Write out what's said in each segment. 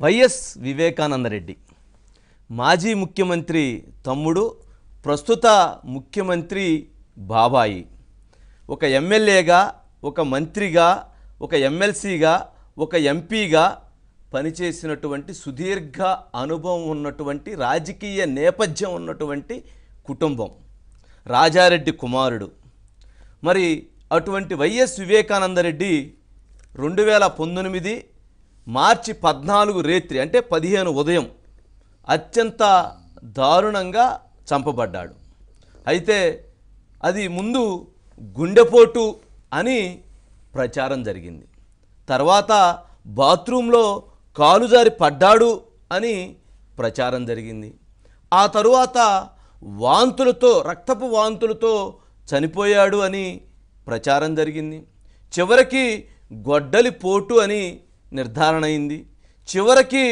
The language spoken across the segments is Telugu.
వైఎస్ వివేకానందరెడ్డి. మాజీ ముఖ్యమంత్రి తమ్ముడు ప్రస్తుత ముఖ్యమంత్రి బాబాయి. ఒక ఎమ్మెల్యేగా ఒక మంత్రిగా ఒక ఎమ్మెల్సీగా ఒక ఎంపీగా పనిచేసినటువంటి సుదీర్ఘ అనుభవం ఉన్నటువంటి రాజకీయ నేపథ్యం ఉన్నటువంటి కుటుంబం. రాజారెడ్డి కుమారుడు. మరి అటువంటి వైఎస్ వివేకానందరెడ్డి రెండు వేల పంతొమ్మిది మార్చి పద్నాలుగు రేత్రి అంటే పదిహేను ఉదయం అత్యంత దారుణంగా చంపబడ్డాడు. అయితే అది ముందు గుండెపోటు అని ప్రచారం జరిగింది. తర్వాత బాత్రూంలో కాలు జారి పడ్డాడు అని ప్రచారం జరిగింది. ఆ తరువాత వాంతులతో రక్తపు వాంతులతో చనిపోయాడు అని ప్రచారం జరిగింది. చివరికి గొడ్డలి పోటు అని నిర్ధారణ అయింది. చివరికి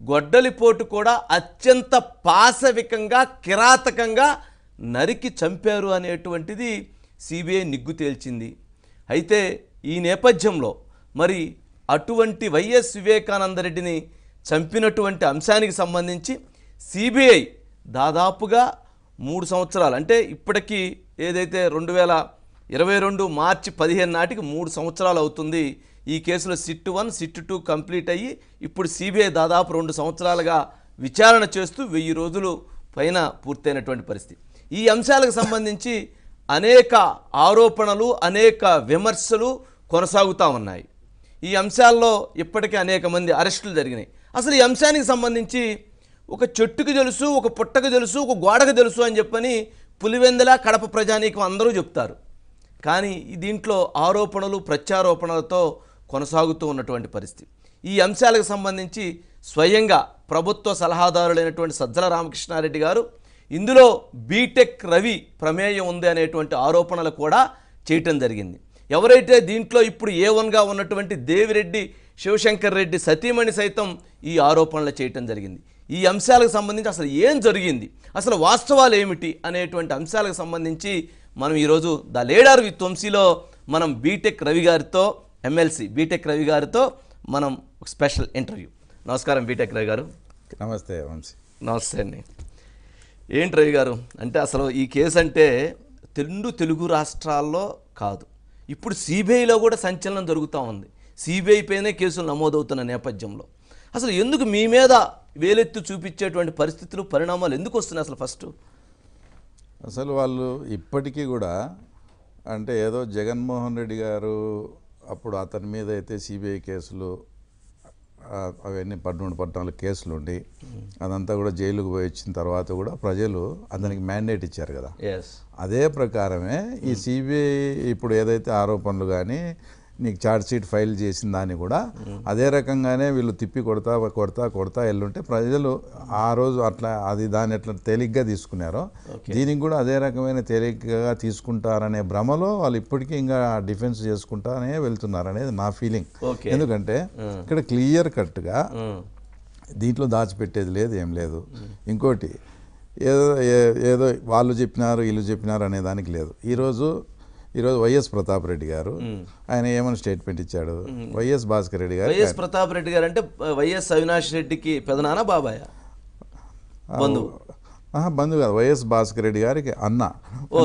గొడ్డలిపోటు కూడా అత్యంత పాశవికంగా కిరాతకంగా నరికి చంపారు అనేటువంటిది సిబిఐ నిగ్గు తేల్చింది. అయితే ఈ నేపథ్యంలో మరి అటువంటి వైఎస్ వివేకానందరెడ్డిని చంపినటువంటి అంశానికి సంబంధించి సిబిఐ దాదాపుగా మూడు సంవత్సరాలు అంటే ఇప్పటికీ ఏదైతే రెండు వేల ఇరవై రెండు మార్చి పదిహేను నాటికి మూడు సంవత్సరాలు అవుతుంది ఈ కేసులో SIT one SIT two complete అయ్యి ఇప్పుడు సిబిఐ దాదాపు రెండు సంవత్సరాలుగా విచారణ చేస్తూ వెయ్యి రోజులు పైన పూర్తయినటువంటి పరిస్థితి. ఈ అంశాలకు సంబంధించి అనేక ఆరోపణలు అనేక విమర్శలు కొనసాగుతూ ఉన్నాయి. ఈ అంశాల్లో ఇప్పటికే అనేక మంది అరెస్టులు జరిగినాయి. అసలు ఈ అంశానికి సంబంధించి ఒక చెట్టుకు తెలుసు ఒక పుట్టకు తెలుసు ఒక గోడకు తెలుసు అని చెప్పని పులివెందల కడప ప్రజానీకం అందరూ చెప్తారు. కానీ దీంట్లో ఆరోపణలు ప్రత్యారోపణలతో కొనసాగుతూ ఉన్నటువంటి పరిస్థితి. ఈ అంశాలకు సంబంధించి స్వయంగా ప్రభుత్వ సలహాదారులైనటువంటి సజ్జల రామకృష్ణారెడ్డి గారు ఇందులో బీటెక్ రవి ప్రమేయం ఉంది అనేటువంటి ఆరోపణలు కూడా చేయటం జరిగింది. ఎవరైతే దీంట్లో ఇప్పుడు ఏ వన్గా ఉన్నటువంటి దేవిరెడ్డి శివశంకర్ రెడ్డి సతీమణి సైతం ఈ ఆరోపణలు చేయటం జరిగింది. ఈ అంశాలకు సంబంధించి అసలు ఏం జరిగింది? అసలు వాస్తవాలు ఏమిటి? అనేటువంటి అంశాలకు సంబంధించి మనం ఈరోజు ద లేడార్ విత్ వంశీలో మనం బీటెక్ రవి గారితో ఎమ్మెల్సీ బీటెక్ రవి గారితో మనం ఒక స్పెషల్ ఇంటర్వ్యూ. నమస్కారం బీటెక్ రవి గారు. నమస్తే వంశీ. నమస్తే అండి. ఏంటి రవి గారు? అంటే అసలు ఈ కేసు అంటే రెండు తెలుగు రాష్ట్రాల్లో కాదు. ఇప్పుడు సిబిఐలో కూడా సంచలనం జరుగుతూ ఉంది. సిబిఐ పైనే కేసులు నమోదవుతున్న నేపథ్యంలో. అసలు ఎందుకు మీ మీద వేలెత్తి చూపించేటువంటి పరిస్థితులు పరిణామాలు ఎందుకు వస్తున్నాయి అసలు ఫస్ట్? అసలు వాళ్ళు ఇప్పటికీ కూడా అంటే ఏదో జగన్మోహన్ రెడ్డి గారు అప్పుడు అతని మీద అయితే సిబిఐ కేసులు అవన్నీ పద్మూడు పద్నాలుగు కేసులు ఉండి అదంతా కూడా జైలుకు పోయి వచ్చిన తర్వాత కూడా ప్రజలు అతనికి మ్యాండేట్ ఇచ్చారు కదా. అదే ప్రకారమే ఈ సిబిఐ ఇప్పుడు ఏదైతే ఆరోపణలు కానీ నీకు ఛార్జ్ షీట్ ఫైల్ చేసిన దాన్ని కూడా అదే రకంగానే వీళ్ళు తిప్పి కొడతా కొడతా కొడతా ఎల్లుంటే ప్రజలు ఆ రోజు అట్లా అది దాన్ని ఎట్లా తేలిగ్గా తీసుకున్నారో దీనికి కూడా అదే రకమైన తేలిగ్గా తీసుకుంటారనే భ్రమలో వాళ్ళు ఇప్పటికీ ఇంకా డిఫెన్స్ చేసుకుంటానే వెళ్తున్నారు అనేది నా ఫీలింగ్ ఎందుకంటే ఇక్కడ క్లియర్ కట్గా దీంట్లో దాచిపెట్టేది లేదు ఏం లేదు. ఇంకోటి ఏదో ఏ- ఏదో వాళ్ళు చెప్పినారు వీళ్ళు చెప్పినారు అనే దానికి లేదు. ఈరోజు ఈరోజు వైఎస్ ప్రతాప్ రెడ్డి గారు. ఆయన ఏమైనా స్టేట్మెంట్ ఇచ్చాడు? వైఎస్ భాస్కర్ రెడ్డి గారు వైఎస్ ప్రతాప్ రెడ్డి గారు అంటే వైఎస్ అవినాష్ రెడ్డికి పెదనానా బాబాయ్? బంధువు. బంధువు కాదు వైఎస్ భాస్కర్ రెడ్డి గారికి అన్న.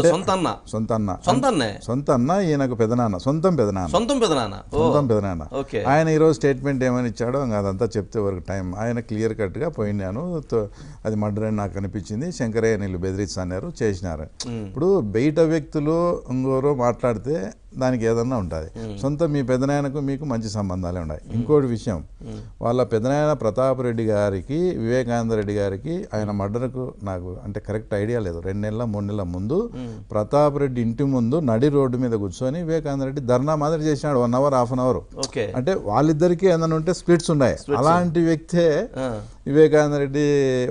సొంత అన్న? సొంత అన్న. సొంత అన్నే? సొంత అన్న ఈయనకు పెదనాన్న. సొంతం పెదనాన్న. సొంతం పెదనాన్న? సొంతం పెదనాన్న. ఆయన ఈరోజు స్టేట్మెంట్ ఏమని ఇచ్చాడో అదంతా చెప్తే వరకు టైం. ఆయన క్లియర్ కట్గా పోయినాను. అది మర్డర్ అని నాకు అనిపించింది. శంకరయ్య నీళ్ళు బెదిరిస్తున్నారు చేసినారు. ఇప్పుడు బయట వ్యక్తులు ఇంకోరు మాట్లాడితే దానికి ఏదన్నా ఉంటుంది సొంత మీ పెదనాయనకు మీకు మంచి సంబంధాలే ఉన్నాయి ఇంకోటి విషయం వాళ్ళ పెదనాయన ప్రతాప్ రెడ్డి గారికి వివేకానంద రెడ్డి గారికి ఆయన మర్డర్కు నాకు అంటే కరెక్ట్ ఐడియా లేదు. రెండు నెలల మూడు నెలల ముందు ప్రతాప్ రెడ్డి ఇంటి ముందు నడి రోడ్డు మీద కూర్చొని వివేకానంద రెడ్డి ధర్నా మాదిరి చేసినాడు one hour half an hour. Okay. అంటే వాళ్ళిద్దరికి ఏదైనా ఉంటే స్ప్లిట్స్ ఉన్నాయి. అలాంటి వ్యక్తే. వివేకానంద రెడ్డి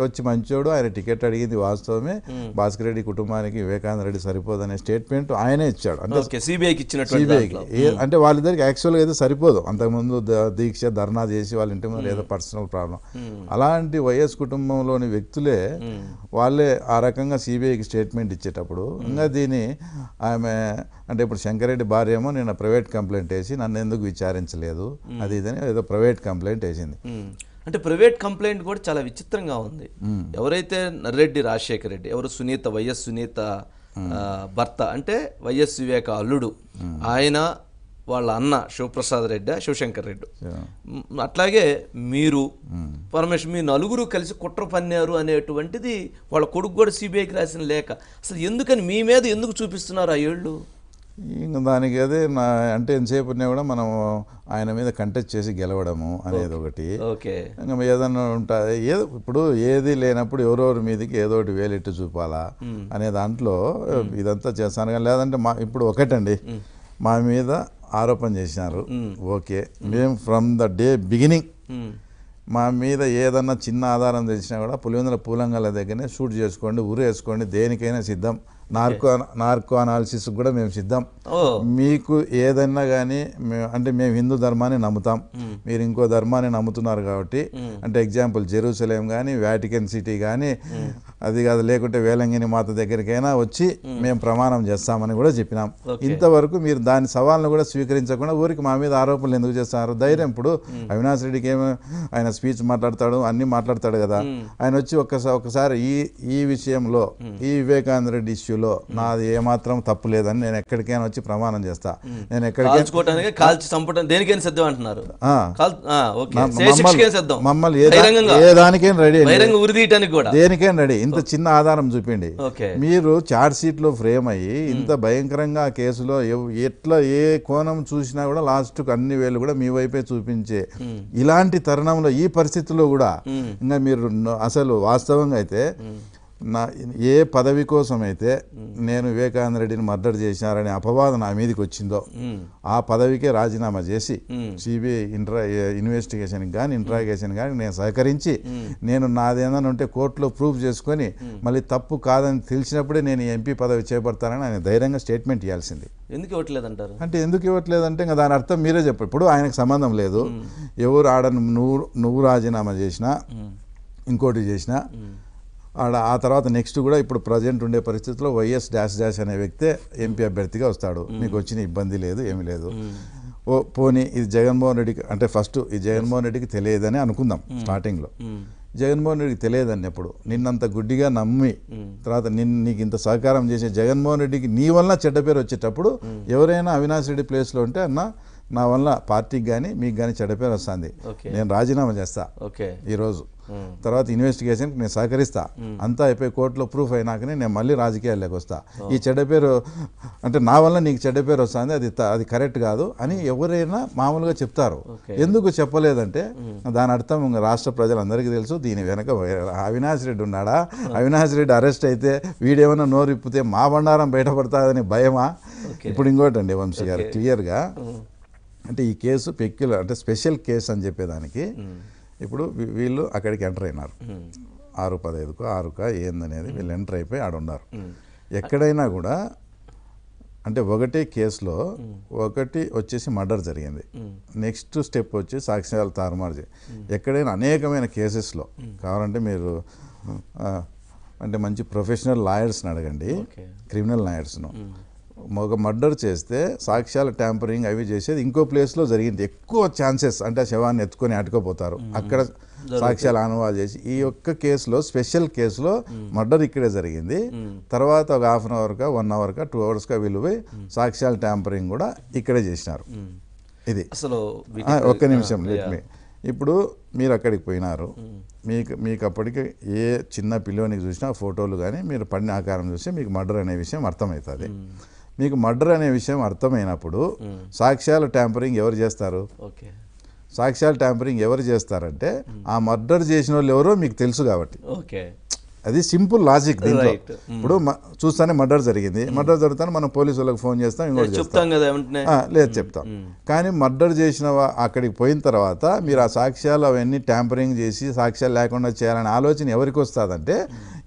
వచ్చి మంచోడు. ఆయన టికెట్ అడిగింది వాస్తవమే. భాస్కర్ రెడ్డి కుటుంబానికి వివేకానంద రెడ్డి సరిపోదనే స్టేట్మెంట్ ఆయనే ఇచ్చాడు. అంటే సిబిఐకి ఇచ్చినటువంటి సిబిఐకి. అంటే వాళ్ళిద్దరికి యాక్చువల్గా అయితే సరిపోదు. అంతకుముందు దీక్ష ధర్నా చేసి వాళ్ళ ఇంటి ముందు ఏదో పర్సనల్ ప్రాబ్లం అలాంటి వైఎస్ కుటుంబంలోని వ్యక్తులే వాళ్ళే ఆ రకంగా సిబిఐకి స్టేట్మెంట్ ఇచ్చేటప్పుడు ఇంకా దీని ఆమె అంటే ఇప్పుడు శంకరెడ్డి భార్య ఏమో నేను ప్రైవేట్ కంప్లైంట్ వేసి నన్ను ఎందుకు విచారించలేదు? అది ఇదని ఏదో ప్రైవేట్ కంప్లైంట్ వేసింది. అంటే ప్రైవేట్ కంప్లైంట్ కూడా చాలా విచిత్రంగా ఉంది. ఎవరైతే నర్రెడ్డి రాజశేఖర రెడ్డి ఎవరు సునీత వైఎస్ సునీత భర్త అంటే వైఎస్ వివేక అల్లుడు ఆయన వాళ్ళ అన్న శివప్రసాద్ రెడ్డి శివశంకర్ రెడ్డి. అట్లాగే మీరు పరమేశ్వర్ మీ నలుగురు కలిసి కుట్ర పన్నారు అనేటువంటిది వాళ్ళ కొడుకు కూడా సిబిఐకి రాసిన లేఖ. అసలు ఎందుకని మీ మీద ఎందుకు చూపిస్తున్నారు ఆ ఏళ్ళు? ఇంక దానికి అదే నా అంటే ఎంతసేపు ఉన్నా కూడా మనం ఆయన మీద కంటెస్ట్ చేసి గెలవడము అనేది ఒకటి. ఓకే. ఇంకా ఏదన్నా ఉంటుంది ఏదో ఇప్పుడు ఏది లేనప్పుడు ఎవరెవరి మీదకి ఏదో ఒకటి వేలెట్టు చూపాలా అనే దాంట్లో ఇదంతా చేస్తాను. కానీ లేదంటే మా ఇప్పుడు ఒకటండి. మా మీద ఆరోపణ చేసినారు. ఓకే. మేము from the day beginning hmm, మీద ఏదన్నా చిన్న ఆధారం తెలిసినా కూడా పులివెందుల పూలంగల దగ్గరనే షూట్ చేసుకోండి ఉరేసుకోండి దేనికైనా సిద్ధం. నార్కో నార్కో అనాలిసిస్ కూడా మేము సిద్ధం మీకు ఏదన్నా కానీ అంటే మేము హిందూ ధర్మాన్ని నమ్ముతాం. మీరు ఇంకో ధర్మాన్ని నమ్ముతున్నారు కాబట్టి అంటే ఎగ్జాంపుల్ జెరూసలేం కానీ వాటికన్ సిటీ కానీ అది కాదు లేకుంటే వేలంగిని మాత దగ్గరికైనా వచ్చి మేము. ప్రమాణం చేస్తామని కూడా చెప్పినాం. ఇంతవరకు మీరు దాని సవాల్ను కూడా స్వీకరించకుండా ఊరికి మా మీద ఆరోపణలు ఎందుకు చేస్తున్నారు? ధైర్యం ఇప్పుడు. అవినాష్ రెడ్డికి ఏమో ఆయన స్పీచ్ మాట్లాడతాడు అన్ని మాట్లాడతాడు కదా. ఆయన వచ్చి ఒక్కసారి ఒకసారి ఈ ఈ విషయంలో ఈ వివేకానంద రెడ్డి ఇష్యూలో నాది ఏమాత్రం తప్పు లేదని నేను ఎక్కడికైనా వచ్చి ప్రమాణం చేస్తా. నేను కాల్చి చంపడం దేనికైనా సిద్ధం అంటున్నారు. మమ్మల్ని ఏ రెడీ దేనికైనా ఇంత చిన్న ఆధారం చూపిండి మీరు చార్జ్ షీట్లో ఫ్రేమ్ అయ్యి ఇంత భయంకరంగా కేసులో ఎట్లా ఏ కోణం చూసినా కూడా లాస్ట్కు అన్ని వేలు కూడా మీ వైపే చూపించే ఇలాంటి తరుణంలో ఈ పరిస్థితుల్లో కూడా ఇంకా మీరు అసలు వాస్తవంగా అయితే నా ఏ పదవి కోసం అయితే నేను వివేకానంద రెడ్డిని మర్డర్ చేసినారనే అపవాదం నా మీదకి వచ్చిందో ఆ పదవికే రాజీనామా చేసి. సిబిఐ ఇంట్రా ఇన్వెస్టిగేషన్కి కానీ ఇంట్రాగేషన్ కానీ నేను సహకరించి నేను నాదేదైనా ఉంటే కోర్టులో ప్రూఫ్ చేసుకొని మళ్ళీ తప్పు కాదని తెలిసినప్పుడే నేను ఎంపీ పదవి చేపడతానని ఆయన ధైర్యంగా స్టేట్మెంట్ ఇవ్వాల్సింది. ఎందుకు ఇవ్వట్లేదంటారు? అంటే ఎందుకు ఇవ్వట్లేదంటే ఇంకా దాని అర్థం మీరే చెప్పండి. ఇప్పుడు ఆయనకు సంబంధం లేదు. ఎవరు ఆడ నువ్వు నువ్వు రాజీనామా చేసినా ఇంకోటి చేసినా ఆ తర్వాత నెక్స్ట్ కూడా ఇప్పుడు ప్రజెంట్ ఉండే పరిస్థితుల్లో వైఎస్ డాష్ డాష్ అనే వ్యక్తే ఎంపీ అభ్యర్థిగా వస్తాడు. మీకు వచ్చిన ఇబ్బంది లేదు ఏమీ లేదు. ఓ పోనీ ఇది జగన్మోహన్ రెడ్డికి అంటే ఫస్ట్ ఈ జగన్మోహన్ రెడ్డికి తెలియదని అనుకుందాం స్టార్టింగ్లో. జగన్మోహన్ రెడ్డికి తెలియదన్నప్పుడు నిన్నంత గుడ్డిగా నమ్మి తర్వాత నిన్ను నీకు ఇంత సహకారం చేసే జగన్మోహన్ రెడ్డికి నీ వల్ల చెడ్డ పేరు వచ్చేటప్పుడు ఎవరైనా అవినాష్ రెడ్డి ప్లేస్లో ఉంటే అన్న నా వల్ల పార్టీకి కానీ మీకు కానీ చెడ్డ పేరు వస్తుంది. నేను రాజీనామా చేస్తా. ఓకే. ఈరోజు. తర్వాత ఇన్వెస్టిగేషన్కి నేను సహకరిస్తా. అంతా అయిపోయి కోర్టులో ప్రూఫ్ అయినాకనే నేను మళ్ళీ రాజకీయాల్లోకి వస్తా. ఈ చెడ్డ పేరు అంటే నా వల్ల నీకు చెడ్డ పేరు వస్తుంది అది అది కరెక్ట్ కాదు అని ఎవరైనా మామూలుగా చెప్తారు. ఎందుకు చెప్పలేదంటే దాని అర్థం ఇంక రాష్ట్ర ప్రజలందరికీ తెలుసు దీని వెనక అవినాష్ రెడ్డి ఉన్నాడా? అవినాష్ రెడ్డి అరెస్ట్ అయితే వీడేమైనా నోరు ఇప్పితే మా బండారం బయటపడతాదని భయమా. ఇప్పుడు ఇంకోటి అండి వంశీ గారు క్లియర్గా. అంటే ఈ కేసు పెక్యులర్ అంటే స్పెషల్ కేసు అని చెప్పేదానికి ఇప్పుడు వీళ్ళు అక్కడికి ఎంటర్ అయినారు. ఆరు పదహైదుకో ఆరుకా ఏందనేది వీళ్ళు ఎంటర్ అయిపోయి ఆడ ఉన్నారు ఎక్కడైనా కూడా అంటే ఒకటే కేసులో ఒకటి వచ్చేసి మర్డర్ జరిగింది. నెక్స్ట్ స్టెప్ వచ్చి సాక్ష్యాలు తారుమారు ఎక్కడైనా అనేకమైన కేసెస్లో కావాలంటే మీరు అంటే మంచి ప్రొఫెషనల్ లాయర్స్ని అడగండి. క్రిమినల్ లాయర్స్ను. ఒక మర్డర్ చేస్తే సాక్ష్యాల ట్యాంపరింగ్ అవి చేసేది ఇంకో ప్లేస్లో జరిగింది. ఎక్కువ ఛాన్సెస్ అంటే ఆ శవాన్ని ఎత్తుకొని అటుకోపోతారు. అక్కడ సాక్ష్యాలు ఆనవాలు చేసి ఈ ఒక్క కేసులో స్పెషల్ కేసులో మర్డర్ ఇక్కడే జరిగింది. తర్వాత ఒక హాఫ్ అన్ అవర్గా వన్ అవర్గా టూ అవర్స్గా వీళ్ళు పోయి సాక్ష్యాల ట్యాంపరింగ్ కూడా ఇక్కడే చేసినారు. ఇది. అసలు ఒక్క నిమిషం ఆ, లెట్ yeah. మీ ఇప్పుడు మీరు అక్కడికి పోయినారు. మీకు మీకు అప్పటికి ఏ చిన్న పిల్లోనికి చూసినా ఫోటోలు కానీ మీరు పడిన ఆకారం చూస్తే మీకు మర్డర్ అనే విషయం అర్థమవుతుంది. మీకు మర్డర్ అనే విషయం అర్థమైనప్పుడు సాక్ష్యాల ట్యాంపరింగ్ ఎవరు చేస్తారు? ఓకే. సాక్ష్యాల ట్యాంపరింగ్ ఎవరు చేస్తారంటే ఆ మర్డర్ చేసిన వాళ్ళు ఎవరో మీకు తెలుసు కాబట్టి. ఓకే. అది సింపుల్ లాజిక్ దీంట్లో. Right. ఇప్పుడు చూస్తానే మర్డర్ జరిగింది. మర్డర్ జరుగుతానే మనం పోలీసు వాళ్ళకి ఫోన్ చేస్తాం ఇంకోటి చెప్తాం కదా లేదు చెప్తాం. కానీ మర్డర్ చేసిన అక్కడికి పోయిన తర్వాత మీరు ఆ సాక్ష్యాలు అవన్నీ ట్యాంపరింగ్ చేసి సాక్ష్యాలు లేకుండా చేయాలనే ఆలోచన ఎవరికి వస్తుందంటే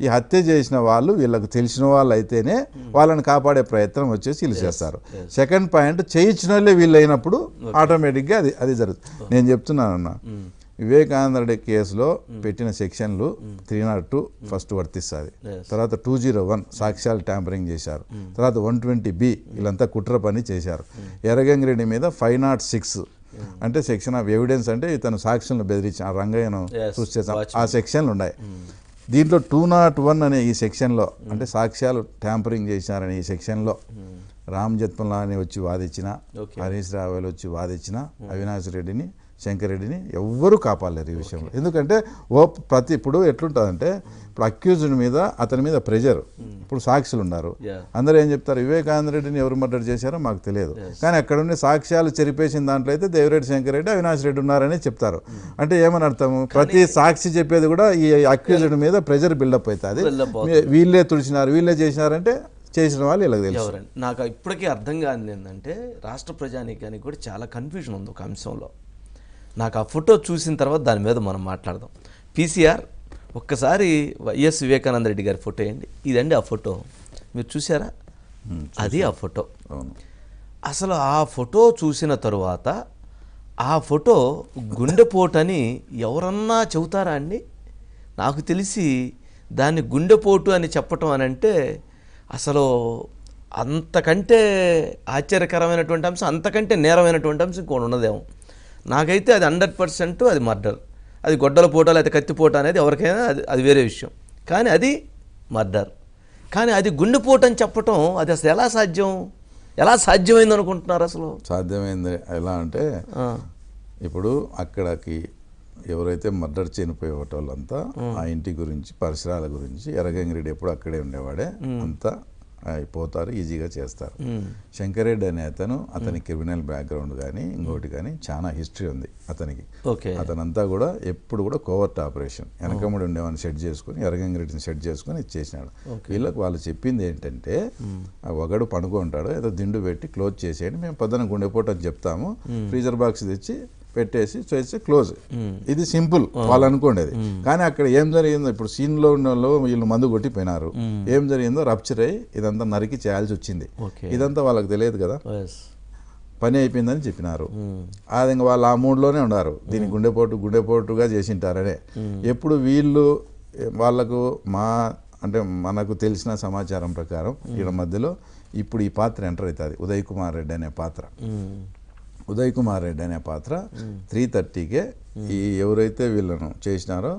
ఈ హత్య చేసిన వాళ్ళు వీళ్ళకి తెలిసిన వాళ్ళు అయితేనే వాళ్ళని కాపాడే ప్రయత్నం వచ్చేసి వీళ్ళు చేస్తారు. సెకండ్ పాయింట్ చేయించిన వాళ్ళే వీళ్ళు అయినప్పుడు ఆటోమేటిక్గా అది అది జరుగుతుంది. నేను చెప్తున్నానన్న. వివేకానంద రెడ్డి కేసులో పెట్టిన సెక్షన్లు త్రీ నాట్ టూ ఫస్ట్ వర్తిస్తుంది. తర్వాత టూ జీరో వన్ సాక్ష్యాలు ట్యాంపరింగ్ చేశారు. తర్వాత వన్ ట్వంటీ బి వీళ్ళంతా కుట్ర పని చేశారు. ఎర్రగంగిరెడ్డి మీద ఫైవ్ నాట్ సిక్స్ అంటే సెక్షన్ ఆఫ్ ఎవిడెన్స్ అంటే ఇతను సాక్ష్యంలో బెదిరించి ఆ రంగయ్యను చూస్తే watchman. ఆ సెక్షన్లు ఉన్నాయి. దీంట్లో టూ నాట్ వన్ అనే ఈ సెక్షన్లో అంటే సాక్ష్యాలు ట్యాంపరింగ్ చేశారనే ఈ సెక్షన్లో రామ్ జత్మలాని వచ్చి వాదించిన. హరీష్ రావులు వచ్చి వాదించిన అవినాష్ రెడ్డిని శంకర్ రెడ్డిని ఎవ్వరూ కాపాడలేరు ఈ విషయంలో. ఎందుకంటే ఓ ప్రతి ఇప్పుడు ఎట్లుంటుందంటే ఇప్పుడు అక్యూజ్డ్ మీద అతని మీద ప్రెజర్. ఇప్పుడు సాక్షులు ఉన్నారు. అందరూ ఏం చెప్తారు? వివేకానంద రెడ్డిని ఎవరు మర్డర్ చేశారో మాకు తెలియదు. కానీ అక్కడ ఉండే సాక్ష్యాలు చెరిపేసిన దాంట్లో అయితే దేవిరెడ్డి శంకర్ రెడ్డి అవినాష్ రెడ్డి ఉన్నారని చెప్తారు. అంటే ఏమని అర్థము ప్రతి సాక్షి చెప్పేది కూడా ఈ అక్యూజ్డ్ మీద ప్రెజర్ బిల్డప్ అవుతుంది. వీళ్ళే తుడిచినారు వీళ్ళే చేసినారంటే చేసిన వాళ్ళు వీళ్ళకి తెలుసు. నాకు ఇప్పటికీ అర్థం కానిది ఏంటంటే రాష్ట్ర ప్రజానీకానికి కూడా చాలా కన్ఫ్యూజన్ ఉంది ఒక అంశంలో. నాకు ఆ ఫోటో చూసిన తర్వాత దాని మీద మనం మాట్లాడదాం. పీసీఆర్ ఒక్కసారి వైఎస్ వివేకానంద రెడ్డి గారి ఫోటో వేయండి. ఇదండి ఆ ఫోటో. మీరు చూసారా అది ఆ ఫోటో. అసలు ఆ ఫోటో చూసిన తరువాత ఆ ఫోటో గుండెపోటు ఎవరన్నా చెబుతారా అండి? నాకు తెలిసి దాన్ని గుండెపోటు అని చెప్పటం అని అంటే అసలు అంతకంటే ఆశ్చర్యకరమైనటువంటి అంశం అంతకంటే నేరమైనటువంటి అంశం ఇంకోటి ఉండదేమో నాకైతే అది హండ్రెడ్ పర్సెంట్ అది మర్డర్. అది గొడ్డల పోట లేదా కత్తిపోట అనేది ఎవరికైనా అది అది వేరే విషయం. కానీ అది మర్డర్. కానీ అది గుండెపోటు అని చెప్పటం అది అసలు ఎలా సాధ్యం? ఎలా సాధ్యమైంది అనుకుంటున్నారు అసలు? సాధ్యమైంది ఎలా అంటే ఇప్పుడు అక్కడికి ఎవరైతే మర్డర్ చనిపోయే వాళ్ళంతా ఆ ఇంటి గురించి పరిసరాల గురించి ఎర్రగంగిరెడ్డి ఎప్పుడు అక్కడే ఉండేవాడే. అంతా ఆ, పోతారు ఈజీగా చేస్తారు. శంకరెడ్డి అనే అతను అతని క్రిమినల్ బ్యాక్గ్రౌండ్ కానీ ఇంకోటి కానీ చాలా హిస్టరీ ఉంది అతనికి. ఓకే. అతనంతా కూడా ఎప్పుడు కూడా కోవర్ట్ ఆపరేషన్. వెనకముడి ఉండేవాడిని సెట్ చేసుకుని ఎర్రగంగిరెడ్డిని సెట్ చేసుకుని ఇచ్చేసినాడు. వీళ్ళకి వాళ్ళు చెప్పింది ఏంటంటే ఒకడు పడుకుంటాడు ఏదో దిండు పెట్టి క్లోజ్ చేసేయండి మేము పొద్దున గుండెపోటు అని చెప్తాము ఫ్రీజర్ బాక్స్ తెచ్చి పెట్టేసి చేసి క్లోజ్. ఇది సింపుల్ వాళ్ళు అనుకోండేది కానీ అక్కడ ఏం జరిగిందో ఇప్పుడు సీన్లో ఉన్న వాళ్ళు మందు కొట్టిపోయినారు. ఏం జరిగిందో రప్చర్ అయ్యి ఇదంతా నరికి చేయాల్సి వచ్చింది. ఇదంతా వాళ్ళకి తెలియదు కదా. పని అయిపోయిందని చెప్పినారు. అది ఇంకా వాళ్ళు ఆ మూడ్లోనే ఉన్నారు. దీనికి గుండెపోటు గుండెపోటుగా చేసింటారనే. ఎప్పుడు వీళ్ళు వాళ్ళకు మా అంటే మనకు తెలిసిన సమాచారం ప్రకారం వీళ్ళ మధ్యలో ఇప్పుడు ఈ పాత్ర ఎంటర్ అవుతుంది. ఉదయ్ కుమార్ రెడ్డి అనే పాత్ర. ఉదయ్ కుమార్ రెడ్డి అనే పాత్ర త్రీ థర్టీకే ఈ ఎవరైతే వీళ్ళను చేసినారో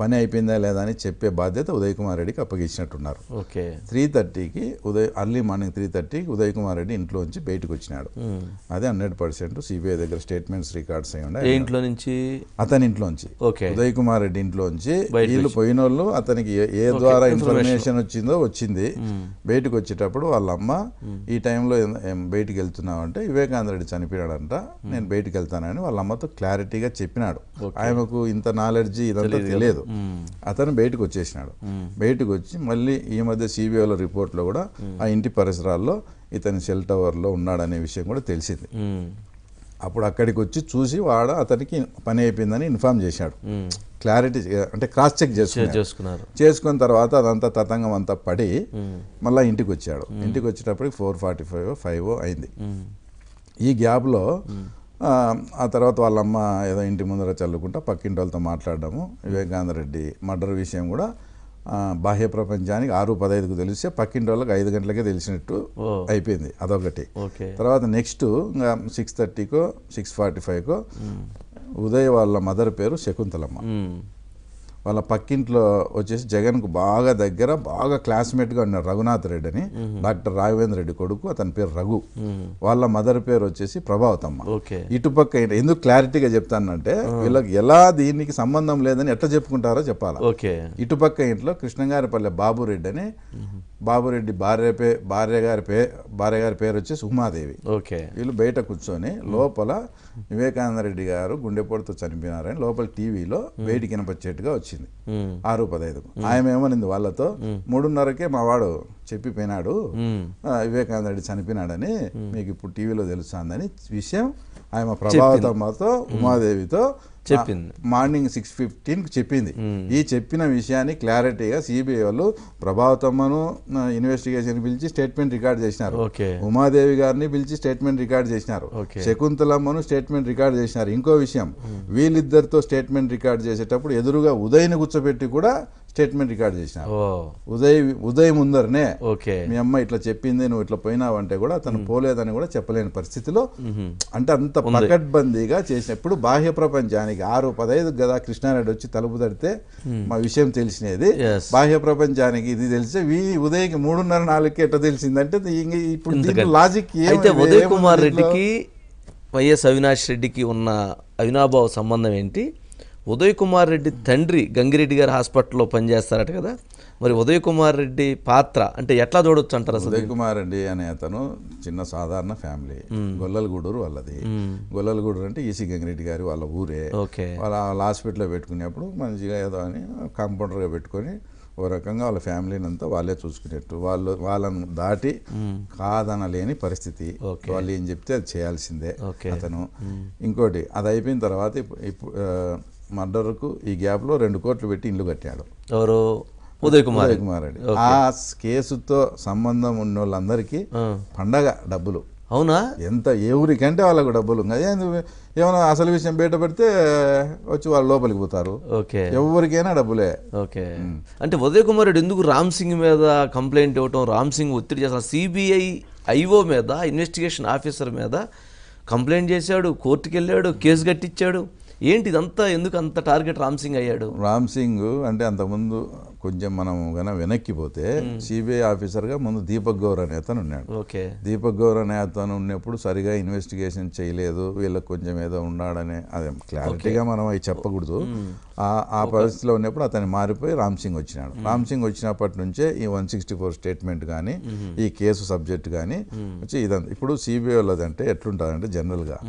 పని అయిపోయిందా లేదా అని చెప్పే బాధ్యత ఉదయ్ కుమార్ రెడ్డికి అప్పగించినట్టున్నారు. ఓకే. త్రీ థర్టీకి ఉదయ్ అర్లీ మార్నింగ్ త్రీ థర్టీకి ఉదయ్ కుమార్ రెడ్డి ఇంట్లోంచి బయటకు వచ్చినాడు. అదే హండ్రెడ్ పర్సెంట్ సిబిఐ దగ్గర స్టేట్మెంట్స్ రికార్డ్స్ అయి ఉన్నాయి. ఇంట్లో నుంచి? అతని ఇంట్లోంచి. ఓకే. ఉదయ్ కుమార్ రెడ్డి ఇంట్లోంచి వీళ్ళు పోయిన వాళ్ళు అతనికి ఏ- ద్వారా ఇన్ఫర్మేషన్. వచ్చిందో వచ్చింది. బయటకు వచ్చేటప్పుడు వాళ్ళ అమ్మ ఈ టైంలో బయటికి వెళ్తున్నావు అంటే వివేకానంద రెడ్డి చనిపోయాడంట నేను బయటికి వెళ్తానని వాళ్ళ అమ్మతో క్లారిటీగా చెప్పినాడు. ఆయనకు ఇంత నాలెడ్జి ఇదంతా తెలియదు. అతను బయటకు వచ్చేసినాడు బయటకు వచ్చి మళ్ళీ ఈ మధ్య సిబిఐలో రిపోర్ట్లో కూడా ఆ ఇంటి పరిసరాల్లో ఇతని సెల్ టవర్లో ఉన్నాడనే విషయం కూడా తెలిసింది. అప్పుడు అక్కడికి వచ్చి చూసి వాడు అతనికి పని అయిపోయిందని ఇన్ఫార్మ్ చేశాడు. క్లారిటీ అంటే క్రాస్ చెక్ చేసుకున్నారు. చేసుకున్న తర్వాత అదంతా తతంగం అంతా పడి మళ్ళీ ఇంటికి వచ్చాడు ఇంటికి వచ్చేటప్పటికి ఫోర్ ఫార్టీ ఫైవ్ ఫైవ్ అయింది. ఈ గ్యాప్లో ఆ, తర్వాత వాళ్ళ అమ్మ ఏదో ఇంటి ముందర చల్లుకుంటా పక్కింటి వాళ్ళతో మాట్లాడడము. వివేకానంద రెడ్డి మర్డర్ విషయం కూడా బాహ్య ప్రపంచానికి ఆరు పదహైదుకు తెలిస్తే పక్కింటి వాళ్ళకి ఐదు గంటలకే తెలిసినట్టు. అయిపోయింది అదొకటి. తర్వాత నెక్స్ట్ ఇంకా సిక్స్ థర్టీకో సిక్స్ ఫార్టీ ఫైవ్కో ఉదయ్ వాళ్ళ మదర్ పేరు శకుంతలమ్మ. మ్మ్. వాళ్ళ పక్కింట్లో వచ్చేసి జగన్కు బాగా దగ్గర బాగా క్లాస్మేట్గా ఉన్నారు రఘునాథ్ రెడ్డి అని డాక్టర్ రాఘవేంద్ర రెడ్డి కొడుకు అతని పేరు రఘు. వాళ్ళ మదర్ పేరు వచ్చేసి ప్రభావతమ్మ. ఓకే. ఇటుపక్క ఎందుకు క్లారిటీగా చెప్తానంటే వీళ్ళకి ఎలా దీనికి సంబంధం లేదని ఎట్లా చెప్పుకుంటారో చెప్పాలా. ఓకే. ఇటుపక్క ఇంట్లో కృష్ణగారిపల్లె బాబురెడ్డి అని బాబురెడ్డి భార్య పే భార్య గారి పే భార్య గారి పేరు వచ్చేసి ఉమాదేవి. ఓకే. వీళ్ళు బయట కూర్చొని లోపల వివేకానంద రెడ్డి గారు గుండెపోటుతో చనిపోయినారని లోపల టీవీలో బయటికి వినపచ్చేట్టుగా వచ్చింది. ఆరు పదహైదుకు ఆమె ఏమనింది వాళ్ళతో మూడున్నరకే మా వాడు చెప్పిపోయినాడు. మ్మ్. ఆ, వివేకానంద రెడ్డి చనిపోయినాడని మీకు ఇప్పుడు టీవీలో తెలుస్తుందని విషయం ఆమె ప్రభావతమ్మతో ఉమాదేవితో చెప్పింది. మార్నింగ్ సిక్స్ ఫిఫ్టీన్ చెప్పింది. ఈ చెప్పిన విషయాన్ని క్లారిటీగా సిబిఐ వాళ్ళు ప్రభావతమ్మను ఇన్వెస్టిగేషన్ పిలిచి స్టేట్మెంట్ రికార్డ్ చేసినారు. ఉమాదేవి గారిని పిలిచి స్టేట్మెంట్ రికార్డ్ చేసినారు. శకుంతలమ్మను స్టేట్మెంట్ రికార్డ్ చేసినారు. ఇంకో విషయం వీళ్ళిద్దరితో స్టేట్మెంట్ రికార్డ్ చేసేటప్పుడు ఎదురుగా ఉదయ్ని కూర్చోబెట్టి కూడా స్టేట్మెంట్ రికార్డ్ చేసినారు. ఉదయ్ ఉదయ్ ముందరనే ఓకే. మీ అమ్మ ఇట్లా చెప్పింది నువ్వు ఇట్లా పోయినావంటే కూడా తను పోలేదని కూడా చెప్పలేని పరిస్థితిలో అంటే అంత పకడ్బందీగా చేసినప్పుడు బాహ్య ప్రపంచానికి ఆరు పదహైదు కదా కృష్ణారెడ్డి వచ్చి తలుపు తడితే మా విషయం తెలిసినది. బాహ్య ప్రపంచానికి ఇది తెలిస్తే వీ ఉదయ్కి మూడున్నర నాలుగుకి ఎట్లా తెలిసిందంటే ఇప్పుడు లాజిక్ అయితే ఉదయ్ కుమార్? రెడ్డికి వైఎస్ అవినాష్ రెడ్డికి ఉన్న అవినాభావ సంబంధం ఏంటి? ఉదయ్ కుమార్ రెడ్డి తండ్రి గంగిరెడ్డి గారి హాస్పిటల్లో పనిచేస్తారట కదా. మరి ఉదయ్ కుమార్ రెడ్డి పాత్ర అంటే ఎట్లా చూడొచ్చు అంటారు అసలు ఉదయ్ కుమార్ రెడ్డి అనే అతను చిన్న సాధారణ ఫ్యామిలీ. గొల్లలగూడూరు వాళ్ళది. గొల్లలగూడూరు అంటే ఈసీ గంగిరెడ్డి గారి వాళ్ళ ఊరే. వాళ్ళ వాళ్ళ హాస్పిటల్లో పెట్టుకునేప్పుడు మంచిగా ఏదో అని కాంపౌండర్గా పెట్టుకొని ఓ రకంగా వాళ్ళ ఫ్యామిలీని అంతా వాళ్ళే చూసుకునేట్టు. వాళ్ళు వాళ్ళను దాటి కాదనలేని పరిస్థితి. వాళ్ళు ఏం చెప్తే అది చేయాల్సిందే. అతను. ఇంకోటి అది అయిపోయిన తర్వాత ఇప్పుడు మర్డర్కు ఈ గ్యాప్లో రెండు కోట్లు పెట్టి ఇల్లు కట్టాడు. ఎవరు? ఉదయ్ కుమార్ ఉదయ్ కుమార్ రెడ్డి ఆ కేసుతో సంబంధం ఉన్న వాళ్ళందరికీ. పండగ డబ్బులు. అవునా? ఎంత ఎవరికంటే వాళ్ళకు డబ్బులు ఏమైనా అసలు విషయం బయట పెడితే వచ్చి వాళ్ళు లోపలికి పోతారు. ఓకే. ఎవరికైనా డబ్బులే. ఓకే. అంటే ఉదయ్ కుమార్ రెడ్డి ఎందుకు రామ్ సింగ్ మీద కంప్లైంట్ ఇవ్వటం రామ్ సింగ్ ఒత్తిడి చేస్తాను సిబిఐ ఐఓ మీద ఇన్వెస్టిగేషన్ ఆఫీసర్ మీద కంప్లైంట్ చేశాడు కోర్టుకి వెళ్ళాడు కేసు కట్టించాడు. ఏంటి ఇదంతా ఎందుకు అంత టార్గెట్ రామ్ సింగ్ అయ్యాడు? రామ్ సింగ్ అంటే అంతకుముందు కొంచెం మనం గన వెనక్కిపోతే సిబిఐ ఆఫీసర్గా ముందు దీపక్ గౌర్ అనే అతను ఉన్నాడు. ఓకే. దీపక్ గౌర్ అనే అతను ఉన్నప్పుడు సరిగా ఇన్వెస్టిగేషన్ చేయలేదు వీళ్ళకి కొంచెం ఏదో ఉన్నాడనే అదే క్లారిటీగా మనం అవి చెప్పకూడదు. ఆ ఆ పరిస్థితిలో ఉన్నప్పుడు అతను మారిపోయి రామ్ సింగ్ వచ్చినాడు. రామ్ సింగ్ వచ్చినప్పటి నుంచే ఈ వన్ సిక్స్టీ ఫోర్ స్టేట్మెంట్ కానీ ఈ కేసు సబ్జెక్ట్ కానీ వచ్చి ఇదంతా ఇప్పుడు సిబిఐ వాళ్ళదంటే ఎట్లుంటుందంటే జనరల్గా